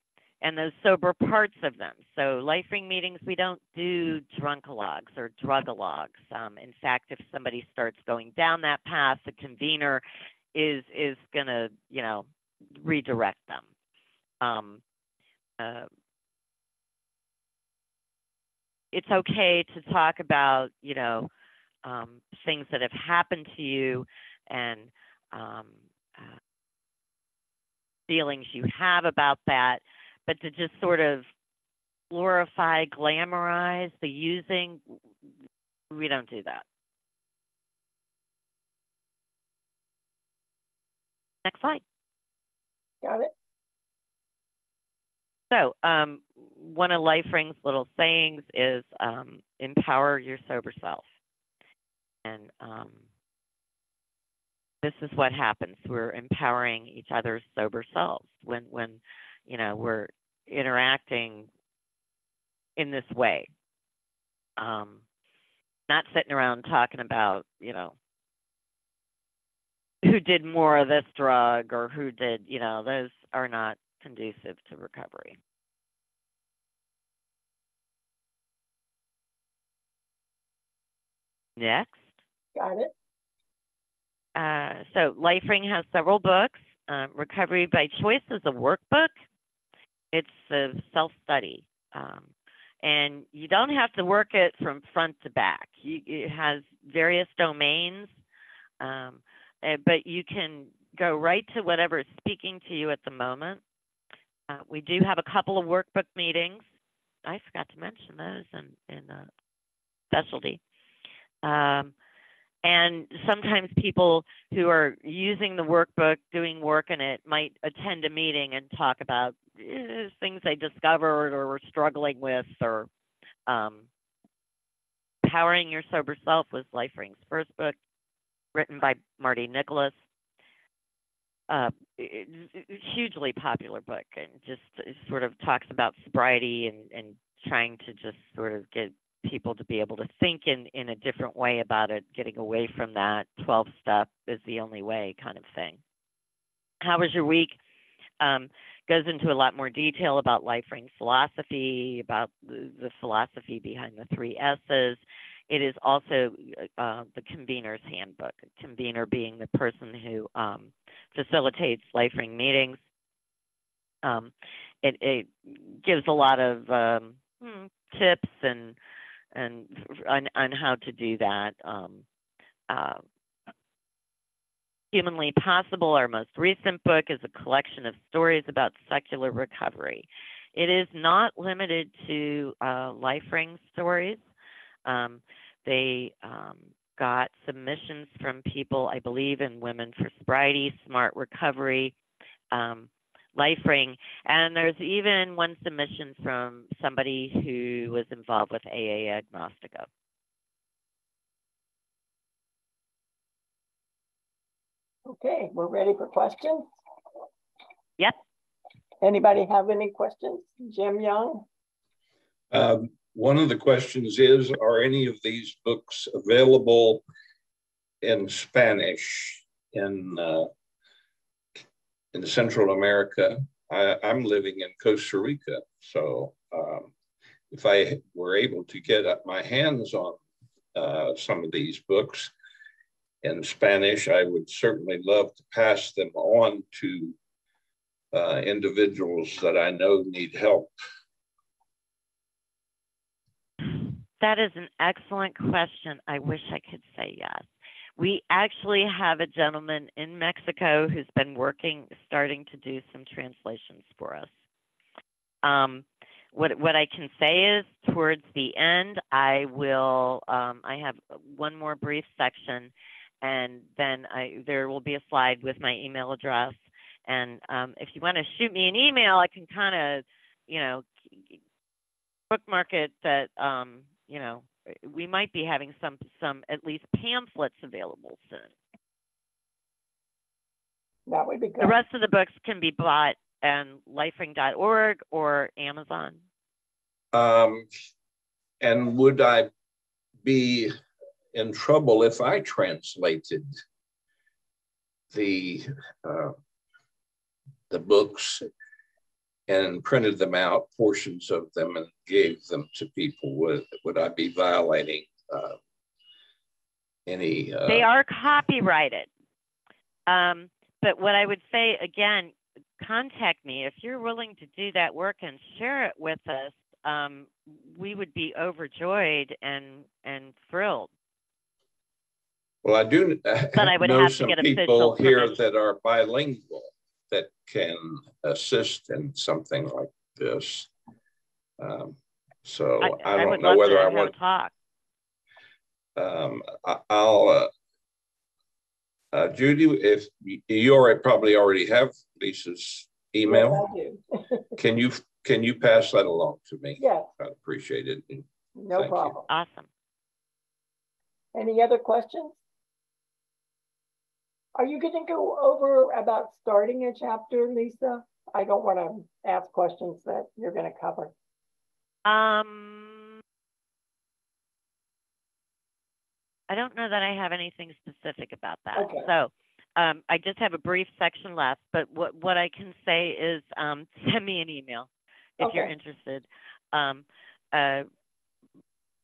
and those sober parts of them. So LifeRing meetings, we don't do drunkalogs or drugalogs. Um, in fact, if somebody starts going down that path, the convener is is going to, you know, redirect them. Um, uh, it's okay to talk about, you know, um, things that have happened to you and um, uh, feelings you have about that, but to just sort of glorify, glamorize the using, we don't do that. Next slide. Got it. So, um, one of LifeRing's little sayings is um, empower your sober self. And um, this is what happens. We're empowering each other's sober selves when, when you know, we're interacting in this way. Um, not sitting around talking about, you know, who did more of this drug or who did, you know, those are not conducive to recovery. Next. Got it. Uh, so LifeRing has several books. Um, Recovery by Choice is a workbook. It's a self-study. Um, and you don't have to work it from front to back. You, it has various domains, um, eh, but you can go right to whatever is speaking to you at the moment. Uh, we do have a couple of workbook meetings. I forgot to mention those in, in uh, specialty. Um, and sometimes people who are using the workbook, doing work in it, might attend a meeting and talk about eh, things they discovered or were struggling with, or um, Powering Your Sober Self was LifeRing's first book, written by Marty Nicolaus. Uh, hugely popular book, and just sort of talks about sobriety and, and trying to just sort of get people to be able to think in in a different way about it getting away from that 12 step is the only way kind of thing. How was your week? Um, goes into a lot more detail about LifeRing philosophy about the, the, philosophy behind the three s's. It is also uh, the convener's handbook convener being the person who um, facilitates LifeRing meetings. Um, it, it, gives a lot of um, hmm, tips and and on, on how to do that. Um, uh, Humanly Possible, our most recent book, is a collection of stories about secular recovery. It is not limited to uh, LifeRing stories. Um, they um, got submissions from people, I believe, in Women for Sobriety, Smart Recovery, um, LifeRing. And there's even one submission from somebody who was involved with AA Agnostica. Okay, we're ready for questions. Yep. Anybody have any questions? Jim Young? Um, one of the questions is, are any of these books available in Spanish in uh, in Central America? I, am living in Costa Rica, so um, if I were able to get my hands on uh, some of these books in Spanish, I would certainly love to pass them on to uh, individuals that I know need help. That is an excellent question. I wish I could say yes. We actually have a gentleman in Mexico who's been working, starting to do some translations for us. Um, what what I can say is, towards the end, I will. Um, I have one more brief section, and then I, there will be a slide with my email address. And um, if you want to shoot me an email, I can kind of, you know, bookmark it that um, you know we might be having some some at least pamphlets available soon. That would be good. The rest of the books can be bought on lifering.org or Amazon. Um, and would I be in trouble if I translated the uh, the books and printed them out, portions of them, and gave them to people? Would would I be violating uh, any? Uh... They are copyrighted. Um, but what I would say again, contact me if you're willing to do that work and share it with us. Um, we would be overjoyed and and thrilled. Well, I do but I would know have some to get a fit people here that are bilingual that can assist in something like this. Um, so I, I don't know whether I want to talk. Um, I, will uh, uh, Judy, if you already probably already have Lisa's email, yes, can you can you pass that along to me? Yes, I'd appreciate it. No Thank problem. You. Awesome. Any other questions? Are you going to go over about starting a chapter, Lisa? I don't want to ask questions that you're going to cover. Um, I don't know that I have anything specific about that. Okay. So um, I just have a brief section left, but what, what I can say is um, send me an email if okay. you're interested. Um, uh,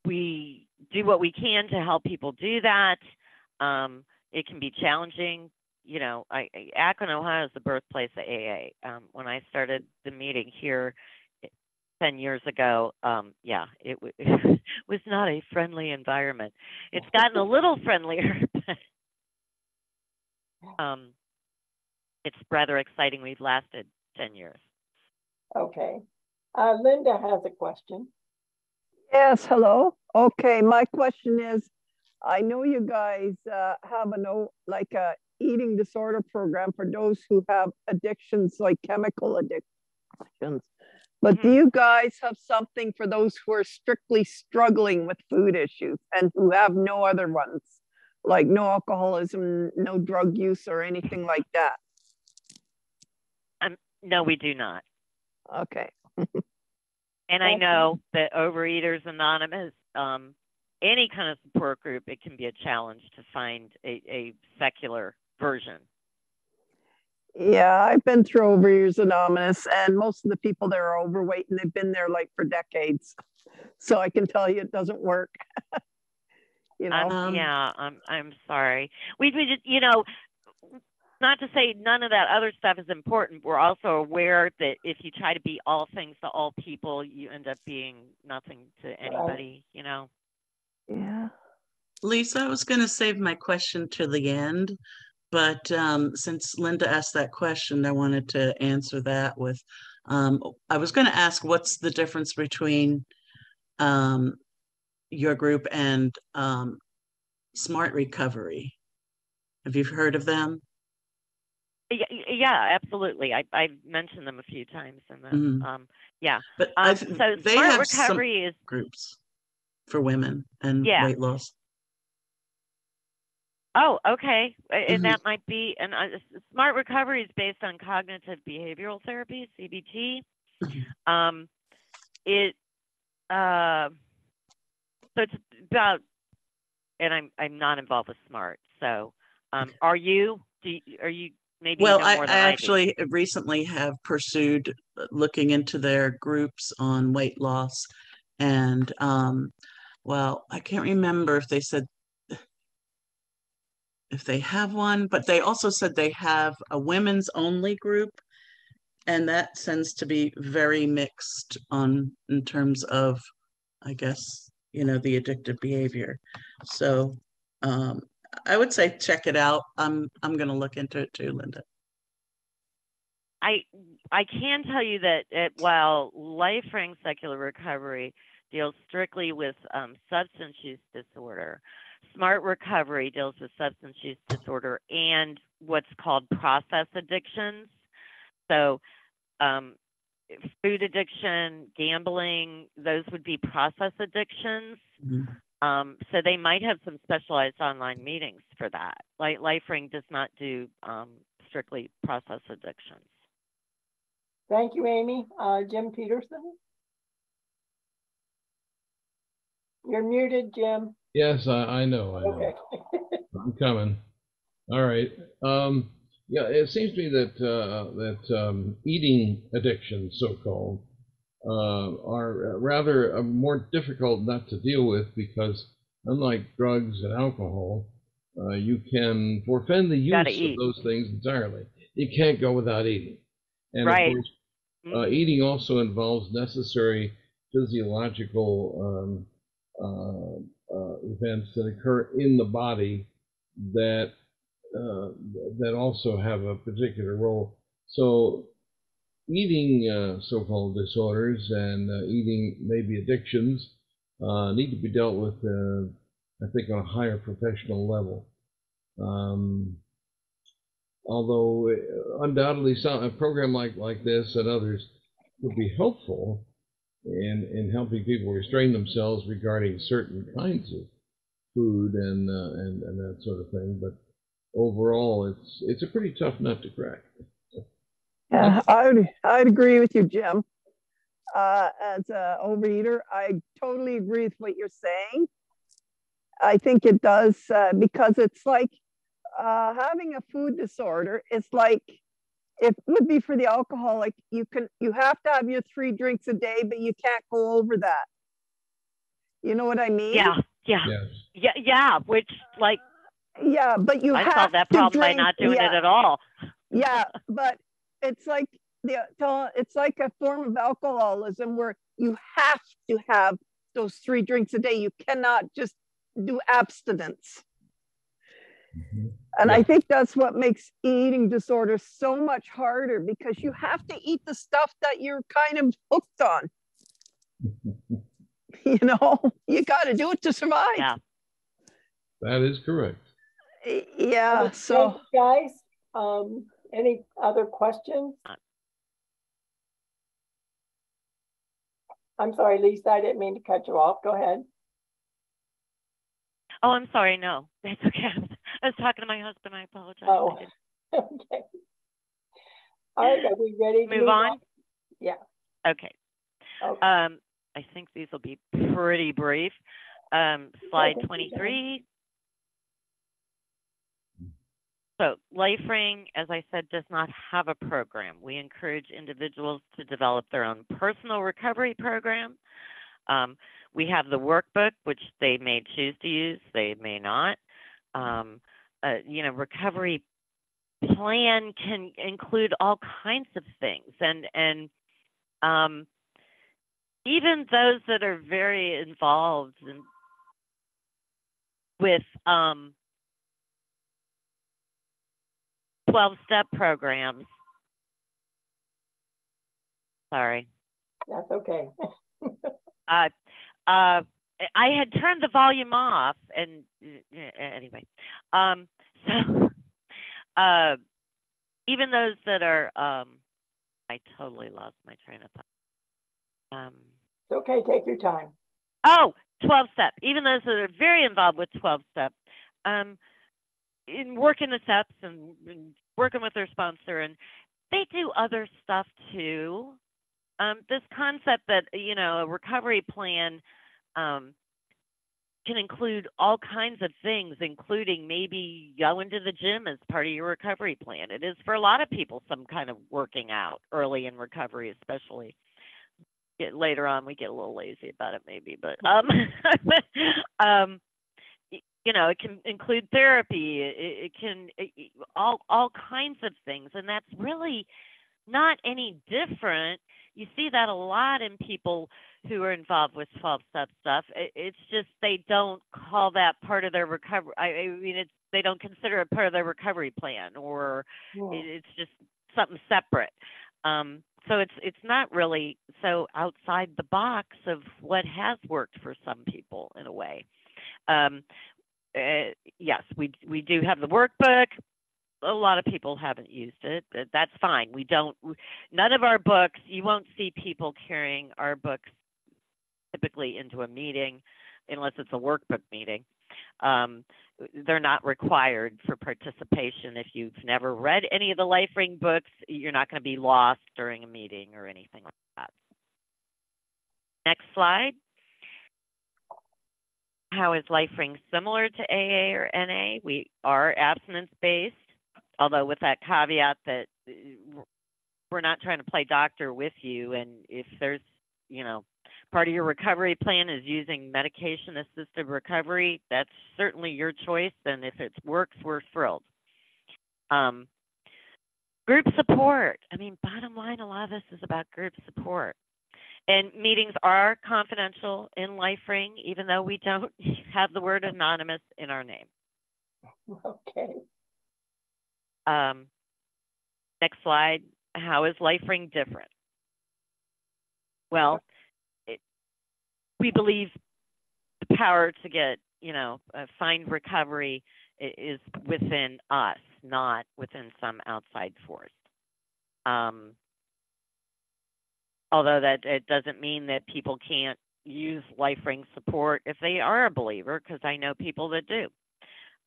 we do what we can to help people do that. Um, it can be challenging. You know, I, Akron, Ohio is the birthplace of AA. Um, when I started the meeting here eh, 10 years ago, um, yeah, it, w- it was not a friendly environment. It's gotten a little friendlier, but um, it's rather exciting. We've lasted 10 years. Okay. Uh, Linda has a question. Yes, hello. Okay, my question is I know you guys uh, have a no like a eating disorder program for those who have addictions like chemical addictions. But mm-hmm. do you guys have something for those who are strictly struggling with food issues and who have no other ones, like no alcoholism, no drug use, or anything like that? Um, no, we do not. Okay. and I know that Overeaters Anonymous um, any kind of support group, it can be a challenge to find a, a secular version. Yeah, I've been through Overeaters Anonymous, and most of the people there are overweight, and they've been there like for decades. So I can tell you, it doesn't work. you know. Um, yeah, I'm I'm sorry. We we just you know, not to say none of that other stuff is important. We're also aware that if you try to be all things to all people, you end up being nothing to anybody. You know. Yeah. Lisa, I was going to save my question to the end, but um, since Linda asked that question, I wanted to answer that with um, I was going to ask what's the difference between um, your group and um, Smart Recovery? Have you heard of them? Yeah, yeah, absolutely. I I mentioned them a few times, and then mm-hmm. um, yeah. But um, so Smart Recovery is groups for women and yeah. weight loss. Oh, okay. Mhm. And that might be, and uh, smart recovery is based on cognitive behavioral therapy, CBT. Mhm. Um, it, uh, so it's about, and I'm, I'm not involved with smart. So, um, are you, do you, are you, maybe Well, I, I than I actually recently have pursued uh, looking into their groups on weight loss. And, um, well, I can't remember if they said if they have one, but they also said they have a women's only group. And that tends to be very mixed on in terms of, I guess, you know, the addictive behavior. So um, I would say check it out. I'm I'm gonna look into it too, Linda. I I can tell you that it, while life-ring secular recovery deals strictly with um, substance use disorder, smart recovery deals with substance use disorder and what's called process addictions. So, um, food addiction, gambling, those would be process addictions. Mhm. Um, so they might have some specialized online meetings for that. Like LifeRing does not do um, strictly process addictions. Thank you, Amy. Uh, Jim Peterson? You're muted, Jim. Yes, I, I know, I know. Okay. I'm coming. All right. Um, yeah, it seems to me that uh, that um, eating addictions, so-called, uh, are rather uh, more difficult not to deal with because, unlike drugs and alcohol, uh, you can forfend the use Gotta of eat. those things entirely. You can't go without eating. And Right. of course, uh, eating also involves necessary physiological um, events that occur in the body that uh, that also have a particular role. So, eating uh, so-called disorders and uh, eating maybe addictions uh, need to be dealt with, uh, I think, on a higher professional level. Um, although uh, undoubtedly, some, a program like like this and others would be helpful in in helping people restrain themselves regarding certain kinds of food and uh, and and that sort of thing. But overall, it's it's a pretty tough nut to crack. Yeah, I would, I'd agree with you, Jim. Uh, as an overeater, I totally agree with what you're saying. I think it does uh, because it's like uh, having a food disorder. It's like it would be for the alcoholic. You can you have to have your three drinks a day, but you can't go over that. You know what I mean? Yeah, yeah, Yes. yeah, yeah. Which, like, Yeah, but you I have solved that to problem by not doing yeah. it at all. yeah but it's like the it's like a form of alcoholism where you have to have those three drinks a day you cannot just do abstinence Mhm. And i think that's what makes eating disorder so much harder because you have to eat the stuff that you're kind of hooked on you know you got to do it to survive Yeah. That is correct. Yeah Thank so you, Guys, um, any other questions? Uh. I'm sorry, Lisa, I didn't mean to cut you off. Go ahead. Oh, I'm sorry. No, that's okay. I was talking to my husband. I apologize. Oh. Okay. All right, are we ready to Move on? Yeah. Okay. Okay. Um, I think these will be pretty brief. Um, slide 23. So LifeRing, as I said, does not have a program. We encourage individuals to develop their own personal recovery program. Um, we have the workbook, which they may choose to use, they may not. Um, uh, you know, recovery plan can include all kinds of things, and and um, even those that are very involved in, with um, 12 step programs. Sorry. That's okay. Uh, uh, I had turned the volume off, and uh, anyway, um, so uh, even those that are, um, I totally lost my train of thought. Um, It's okay, take your time. Oh, 12 step. Even those that are very involved with 12 step. Um, in working the steps and, and working with their sponsor, and they do other stuff too. Um, this concept that you know a recovery plan um, can include all kinds of things, including maybe going to the gym as part of your recovery plan. It is for a lot of people some kind of working out early in recovery, especially. Get, later on, we get a little lazy about it, maybe, but um, um, you know, it can include therapy. It, it can it, all all kinds of things, and that's really not any different. You see that a lot in people who are involved with 12 step stuff. It's just they don't call that part of their recovery. I, mean, it's they don't consider it part of their recovery plan, or Yeah. it's just something separate. Um, so it's it's not really so outside the box of what has worked for some people in a way. Um, uh, yes, we we do have the workbook. A lot of people haven't used it. That's fine. We don't. None of our books. You won't see people carrying our books typically into a meeting, unless it's a workbook meeting. Um, they're not required for participation. If you've never read any of the LifeRing books, you're not going to be lost during a meeting or anything like that. Next slide. How is LifeRing similar to AA or NA? We are abstinence based, although with that caveat that uh, we're not trying to play doctor with you. And if there's, you know, part of your recovery plan is using medication assisted recovery, that's certainly your choice. And if it works, we're thrilled. Um, group support. I mean, bottom line, a lot of this is about group support. And meetings are confidential in LifeRing, even though we don't have the word anonymous in our name. Okay. Um, next slide. How is LifeRing different? Well, it, we believe the power to get, you know, uh, find recovery is within us, not within some outside force. Um, although that it doesn't mean that people can't use LifeRing support if they are a believer, because I know people that do.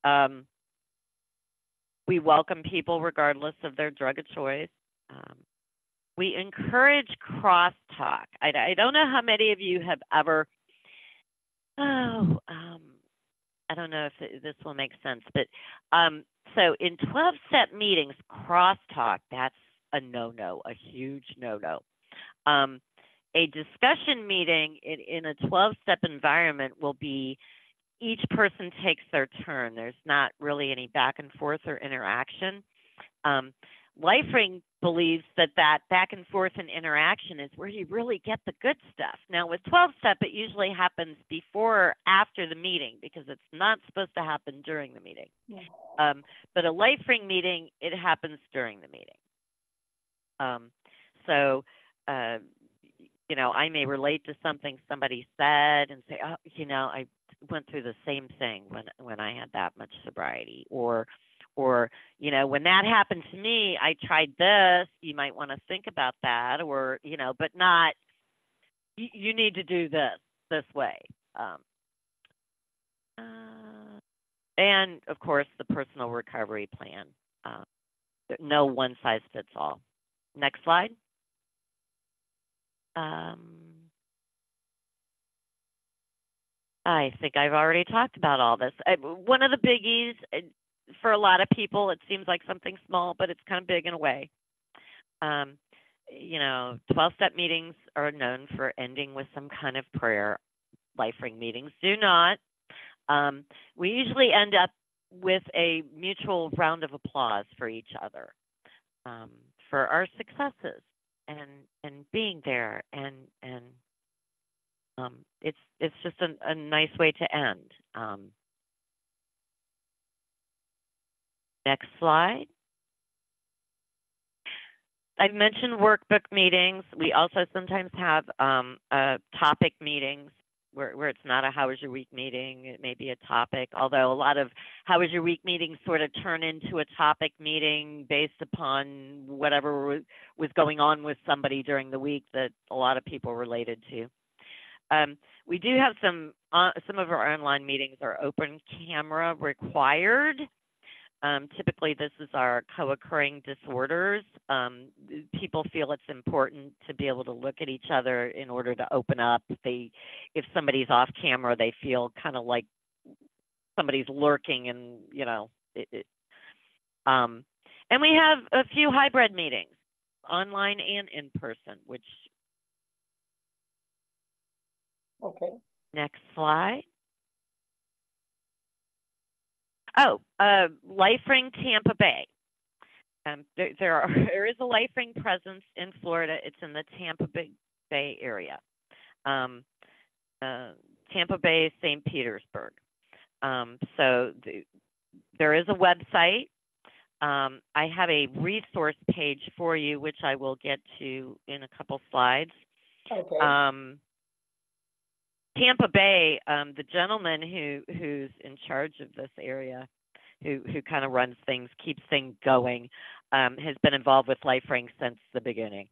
Um, we welcome people regardless of their drug of choice. Um, we encourage crosstalk. I, I don't know how many of you have ever, oh, um, I don't know if this will make sense, but um, so in 12 step meetings, crosstalk, that's a no no, a huge no no. Um, a discussion meeting in, in a 12 step environment will be each person takes their turn. There's not really any back and forth or interaction. Um, LifeRing believes that that back and forth and interaction is where you really get the good stuff. Now, with 12 step, it usually happens before or after the meeting because it's not supposed to happen during the meeting. Yeah. Um, but a LifeRing meeting, it happens during the meeting. Um, so, uh, you know, I may relate to something somebody said and say, oh, you know, I went through the same thing when when I had that much sobriety, or or you know when that happened to me i tried this you might want to think about that or you know but not you, you need to do this this way um, uh, and of course the personal recovery plan uh, no one size fits all. Next slide. Um, I think I've already talked about all this. I, one of the biggies uh, for a lot of people, it seems like something small, but it's kind of big in a way. Um, you know, 12 step meetings are known for ending with some kind of prayer. LifeRing meetings do not. Um, we usually end up with a mutual round of applause for each other um, for our successes and and being there and and um, it's it's just a, a nice way to end. Um, next slide. I've mentioned workbook meetings. We also sometimes have um, uh, topic meetings where, where it's not a how was your week meeting. It may be a topic, although a lot of how was your week meetings sort of turn into a topic meeting based upon whatever was, was going on with somebody during the week that a lot of people related to. Um, we do have some, uh, some of our online meetings are open camera required. Um, typically, this is our co-occurring disorders. Um, people feel it's important to be able to look at each other in order to open up. They, if somebody's off camera, they feel kind of like somebody's lurking, and you know, it, it, um, and we have a few hybrid meetings, online and in person. Which Okay, next slide. Oh, uh, LifeRing Tampa Bay. Um, there, there, are, there is a LifeRing presence in Florida. It's in the Tampa Bay, Bay area. Um, uh, Tampa Bay, St. Petersburg. Um, so the, there is a website. Um, I have a resource page for you, which I will get to in a couple slides. okay, Um, Tampa Bay, um, the gentleman who who's in charge of this area, who who kind of runs things, keeps things going, um, has been involved with LifeRing since the beginning.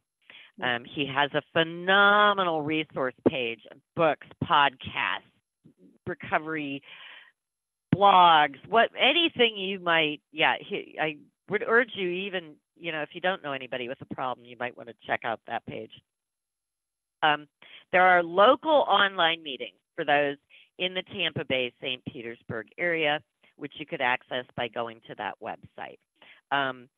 Um, he has a phenomenal resource page, books, podcasts, recovery blogs, what anything you might. Yeah, he, I would urge you, even you know, if you don't know anybody with a problem, you might want to check out that page. Um, there are local online meetings for those in the Tampa Bay, St. Petersburg area, which you could access by going to that website. Um,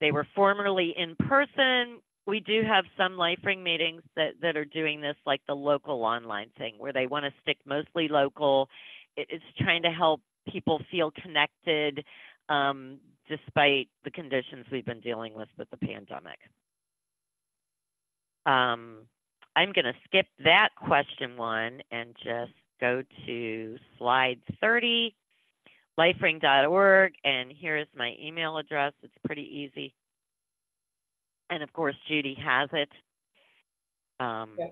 they were formerly in person. We do have some LifeRing meetings that, that are doing this, like the local online thing, where they want to stick mostly local. It, it's trying to help people feel connected um, despite the conditions we've been dealing with with the pandemic. Um, I'm going to skip that question one and just go to slide 30, lifering.org, and here's my email address. It's pretty easy. And of course, Judy has it. Um, Yeah.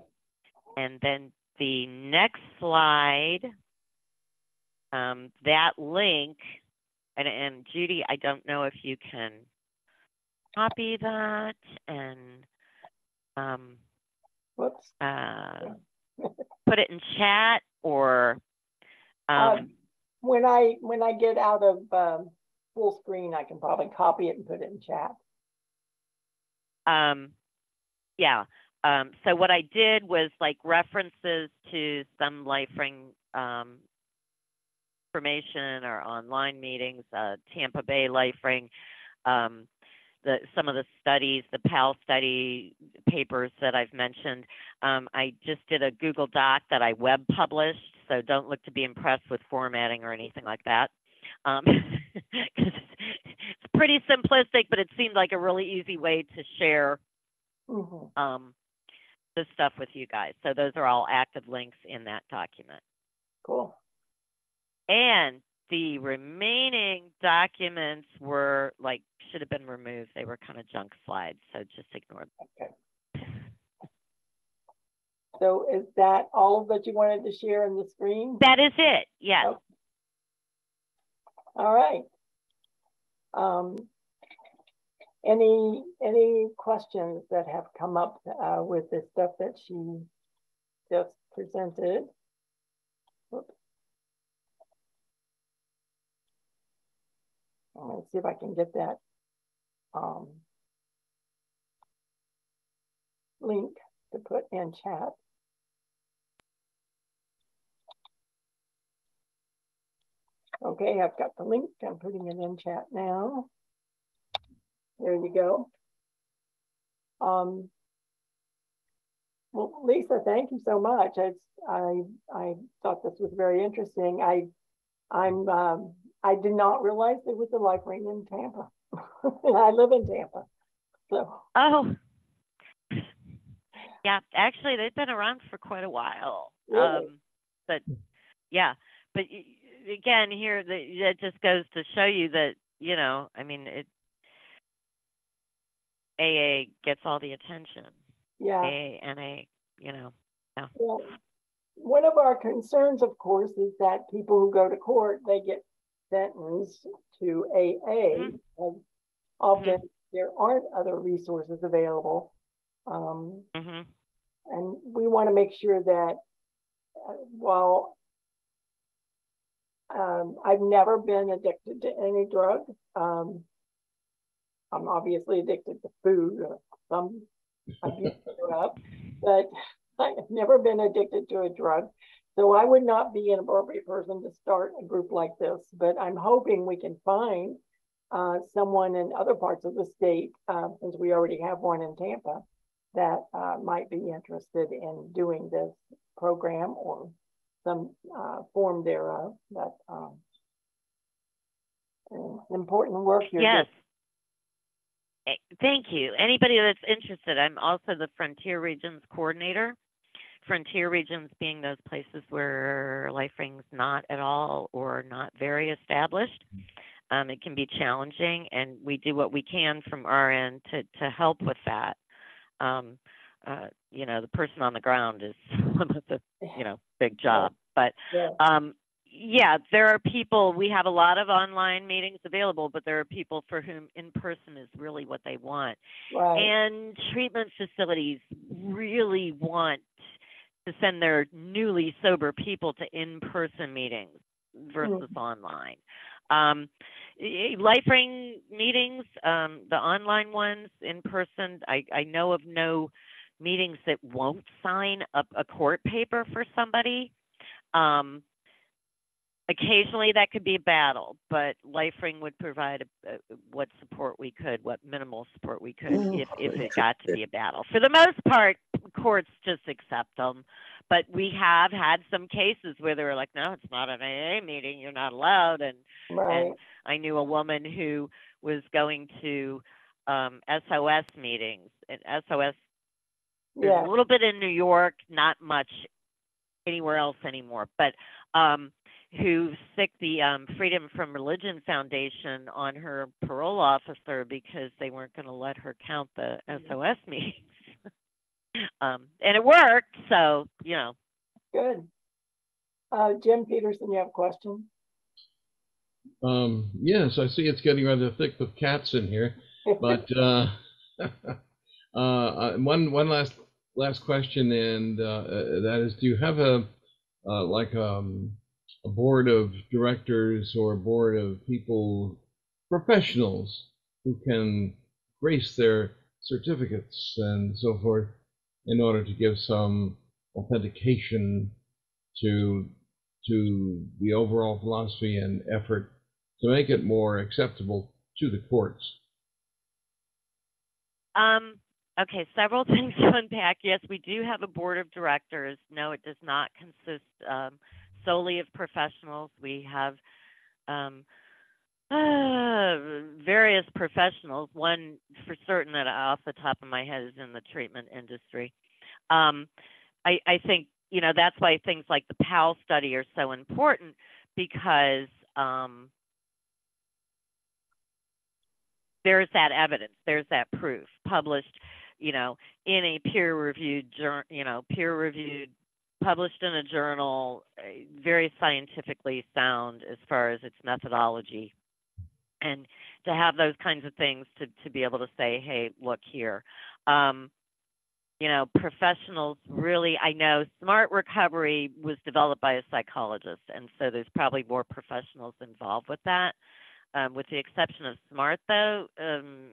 And then the next slide, um, that link, and, and Judy, I don't know if you can copy that and um, whoops. uh, put it in chat or um, Um, When I, when I get out of, um, full screen, I can probably copy it and put it in chat. um, yeah. Um, so what I did was like references to some LifeRing um, information or online meetings, uh, Tampa Bay LifeRing, um, the some of the studies, the PAL study papers that I've mentioned. Um, I just did a Google Doc that I web published, so don't look to be impressed with formatting or anything like that. Um, it's pretty simplistic, but it seemed like a really easy way to share Mhm. um, this stuff with you guys. So those are all active links in that document. Cool. And the remaining documents were like should have been removed. They were kind of junk slides, so just ignore them. So is that all that you wanted to share in the screen? That is it. Yes. Okay. All right. Um, any, any questions that have come up uh, with the stuff that she just presented? Uh, Let's see if I can get that um, link to put in chat. Okay, I've got the link. I'm putting it in chat now. There you go. Um, well, Lisa, thank you so much. It's, I I thought this was very interesting. I I'm um, I did not realize there was a LifeRing in Tampa. I live in Tampa, so Oh. Yeah, actually, they've been around for quite a while. Really? Um, but yeah, but again, here the, it just goes to show you that you know, I mean, it AA gets all the attention. yeah. AA, NA, you know. Yeah. Well, one of our concerns, of course, is that people who go to court, they get sentenced to AA. Mhm. and Often there aren't other resources available. Um, hmm and we want to make sure that uh, while Um, I've never been addicted to any drug. Um, I'm obviously addicted to food. Some I've given it up, but I've never been addicted to a drug. So I would not be an appropriate person to start a group like this, but I'm hoping we can find uh, someone in other parts of the state, uh, since we already have one in Tampa, that uh, might be interested in doing this program or some uh, form thereof. That um, important work you're yes. Doing. Thank you. Anybody that's interested, I'm also the Frontier Regions coordinator. Frontier regions being those places where LifeRing's not at all or not very established. Um, it can be challenging, and we do what we can from our end to, to help with that. Um, uh, you know, the person on the ground is the, you know, big job. But um, yeah, there are people, we have a lot of online meetings available, but there are people for whom in person is really what they want. Right. And treatment facilities really want to send their newly sober people to in person meetings versus mm-hmm. online. Um, LifeRing meetings, um, the online ones in person, I, I know of no meetings that won't sign up a court paper for somebody. Um, occasionally that could be a battle, but LifeRing would provide a, a, what support we could, what minimal support we could, oh, if, if it got to be a battle. For the most part, courts just accept them. But we have had some cases where they were like, "No, it's not an AA meeting. You're not allowed." And right. and I knew a woman who was going to um, SOS meetings, and SOS. Yeah. a little bit in New York, not much anywhere else anymore. But um, who sic the um, Freedom from Religion Foundation on her parole officer because they weren't going to let her count the SOS meetings. Um, and it worked, so you know. Good. Uh, Jim Peterson, you have a question? Um, yes, I see it's getting rather thick with cats in here, but uh, uh, uh, one one last last question, and uh, uh, that is, do you have a uh, like um, a board of directors or a board of people, professionals who can grace their certificates and so forth in order to give some authentication to to the overall philosophy and effort to make it more acceptable to the courts? Um, okay, several things to unpack. Yes, we do have a board of directors. No, it does not consist um, solely of professionals. We have um, uh, various professionals. One for certain that off the top of my head is in the treatment industry. Um, I, I think you know that's why things like the PAL study are so important because um, there's that evidence, there's that proof published, you know, in a peer-reviewed, journal, you know, peer-reviewed published in a journal, very scientifically sound as far as its methodology. And to have those kinds of things to, to be able to say, hey, look here. Um, you know, professionals really, I know Smart Recovery was developed by a psychologist, and so there's probably more professionals involved with that. Um, with the exception of SMART, though, um,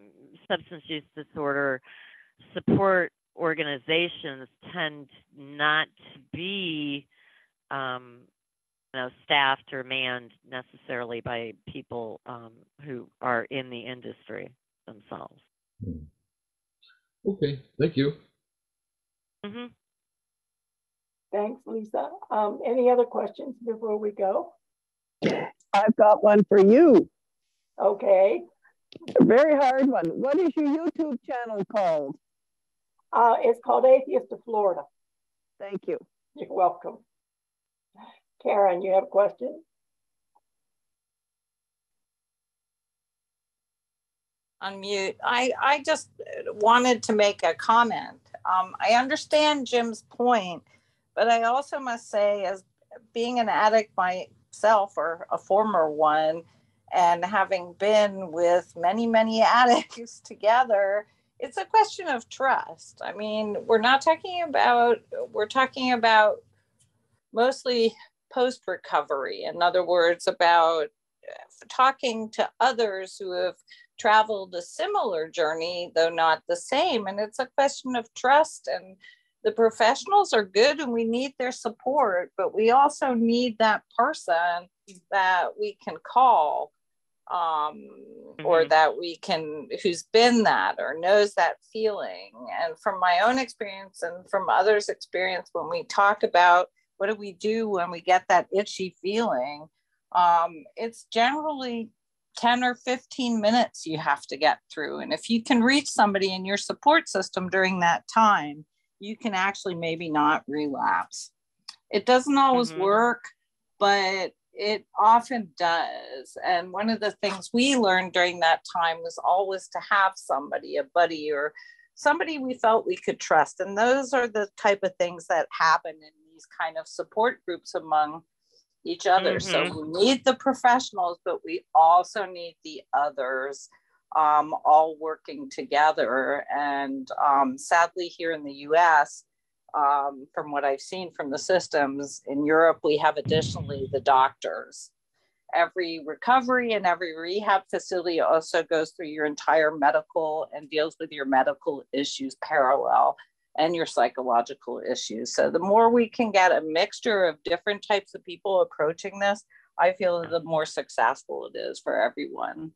substance use disorder support organizations tend not to be um, know, staffed or manned necessarily by people um, who are in the industry themselves. Hmm. Okay, thank you. Mm-hmm. Thanks, Lisa. Um, any other questions before we go? I've got one for you. Okay. A very hard one. What is your YouTube channel called? Uh, it's called Atheist of Florida. Thank you. You're welcome. Karen, you have a question? Unmute. I, I just wanted to make a comment. Um, I understand Jim's point, but I also must say, as being an addict myself or a former one, and having been with many, many addicts together, it's a question of trust. I mean, we're not talking about, we're talking about mostly post recovery. In other words, about uh, talking to others who have traveled a similar journey, though not the same. And it's a question of trust. And the professionals are good and we need their support, but we also need that person that we can call um, mm-hmm. or that we can, who's been that or knows that feeling. And from my own experience and from others' experience, when we talk about what do we do when we get that itchy feeling, um, it's generally 10 or 15 minutes you have to get through. And if you can reach somebody in your support system during that time, you can actually maybe not relapse. It doesn't always mm-hmm. work, but it often does. And one of the things we learned during that time was always to have somebody, a buddy or somebody we felt we could trust. And those are the type of things that happen in these kind of support groups among each other. Mm-hmm. So we need the professionals, but we also need the others um, all working together. And um, sadly, here in the US, um, from what I've seen from the systems in Europe, we have additionally the doctors. Every recovery and every rehab facility also goes through your entire medical and deals with your medical issues parallel and your psychological issues. So the more we can get a mixture of different types of people approaching this, I feel the more successful it is for everyone.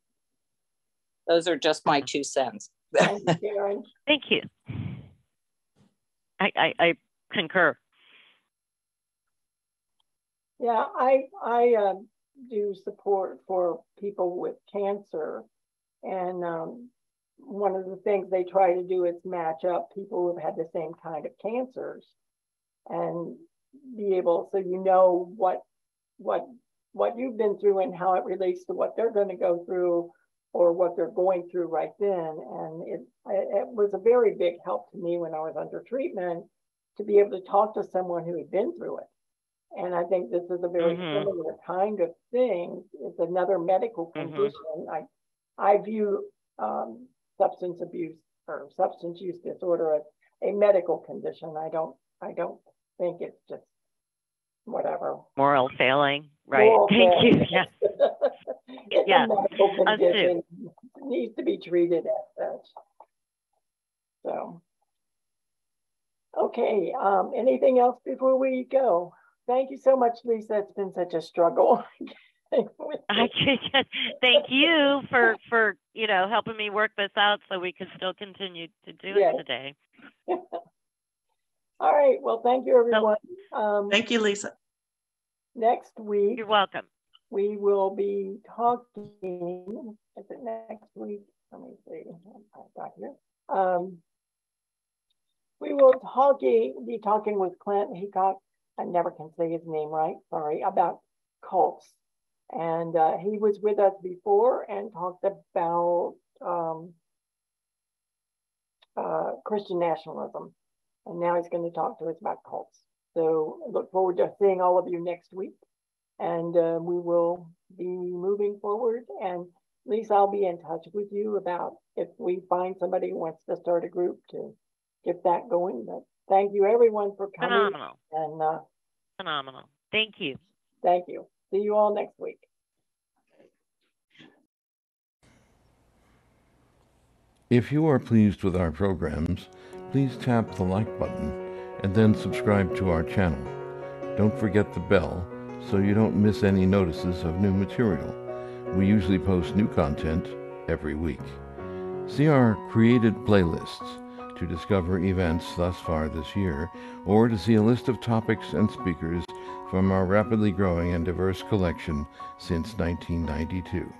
Those are just my two cents. Thank you. I, I, I concur. Yeah, I I uh, do support for people with cancer, and um, one of the things they try to do is match up people who've had the same kind of cancers, and be able so you know what what what you've been through and how it relates to what they're going to go through or what they're going through right then. And it, it was a very big help to me when I was under treatment to be able to talk to someone who had been through it. And I think this is a very mm-hmm. similar kind of thing. It's another medical mm-hmm. condition. Mm-hmm. I, I view um, substance abuse or substance use disorder as a medical condition. I don't, I don't think it's just whatever. Moral failing, right? Moral Thank failing. you. Yeah. it's yeah. a medical condition. Needs to be treated as such. So, okay. Um, anything else before we go? Thank you so much, Lisa. It's been such a struggle. I just, thank you for for you know helping me work this out so we can still continue to do yes. it today. All right. Well, thank you, everyone. So, um, thank you, Lisa. Next week. You're welcome we will be talking, is it next week? Let me see, I've got here. Um, we will talking, be talking with Clint Heacock, I never can say his name right, sorry, about cults. And uh, he was with us before and talked about um, uh, Christian nationalism. And now he's going to talk to us about cults. So look forward to seeing all of you next week and uh, we will be moving forward. And Lisa, I'll be in touch with you about if we find somebody who wants to start a group to get that going. But thank you everyone for coming. Phenomenal. And uh, phenomenal. Thank you. Thank you. See you all next week. If you are pleased with our programs, please tap the like button and then subscribe to our channel. Don't forget the bell so you don't miss any notices of new material. We usually post new content every week. See our created playlists to discover events thus far this year, or to see a list of topics and speakers from our rapidly growing and diverse collection since 1992.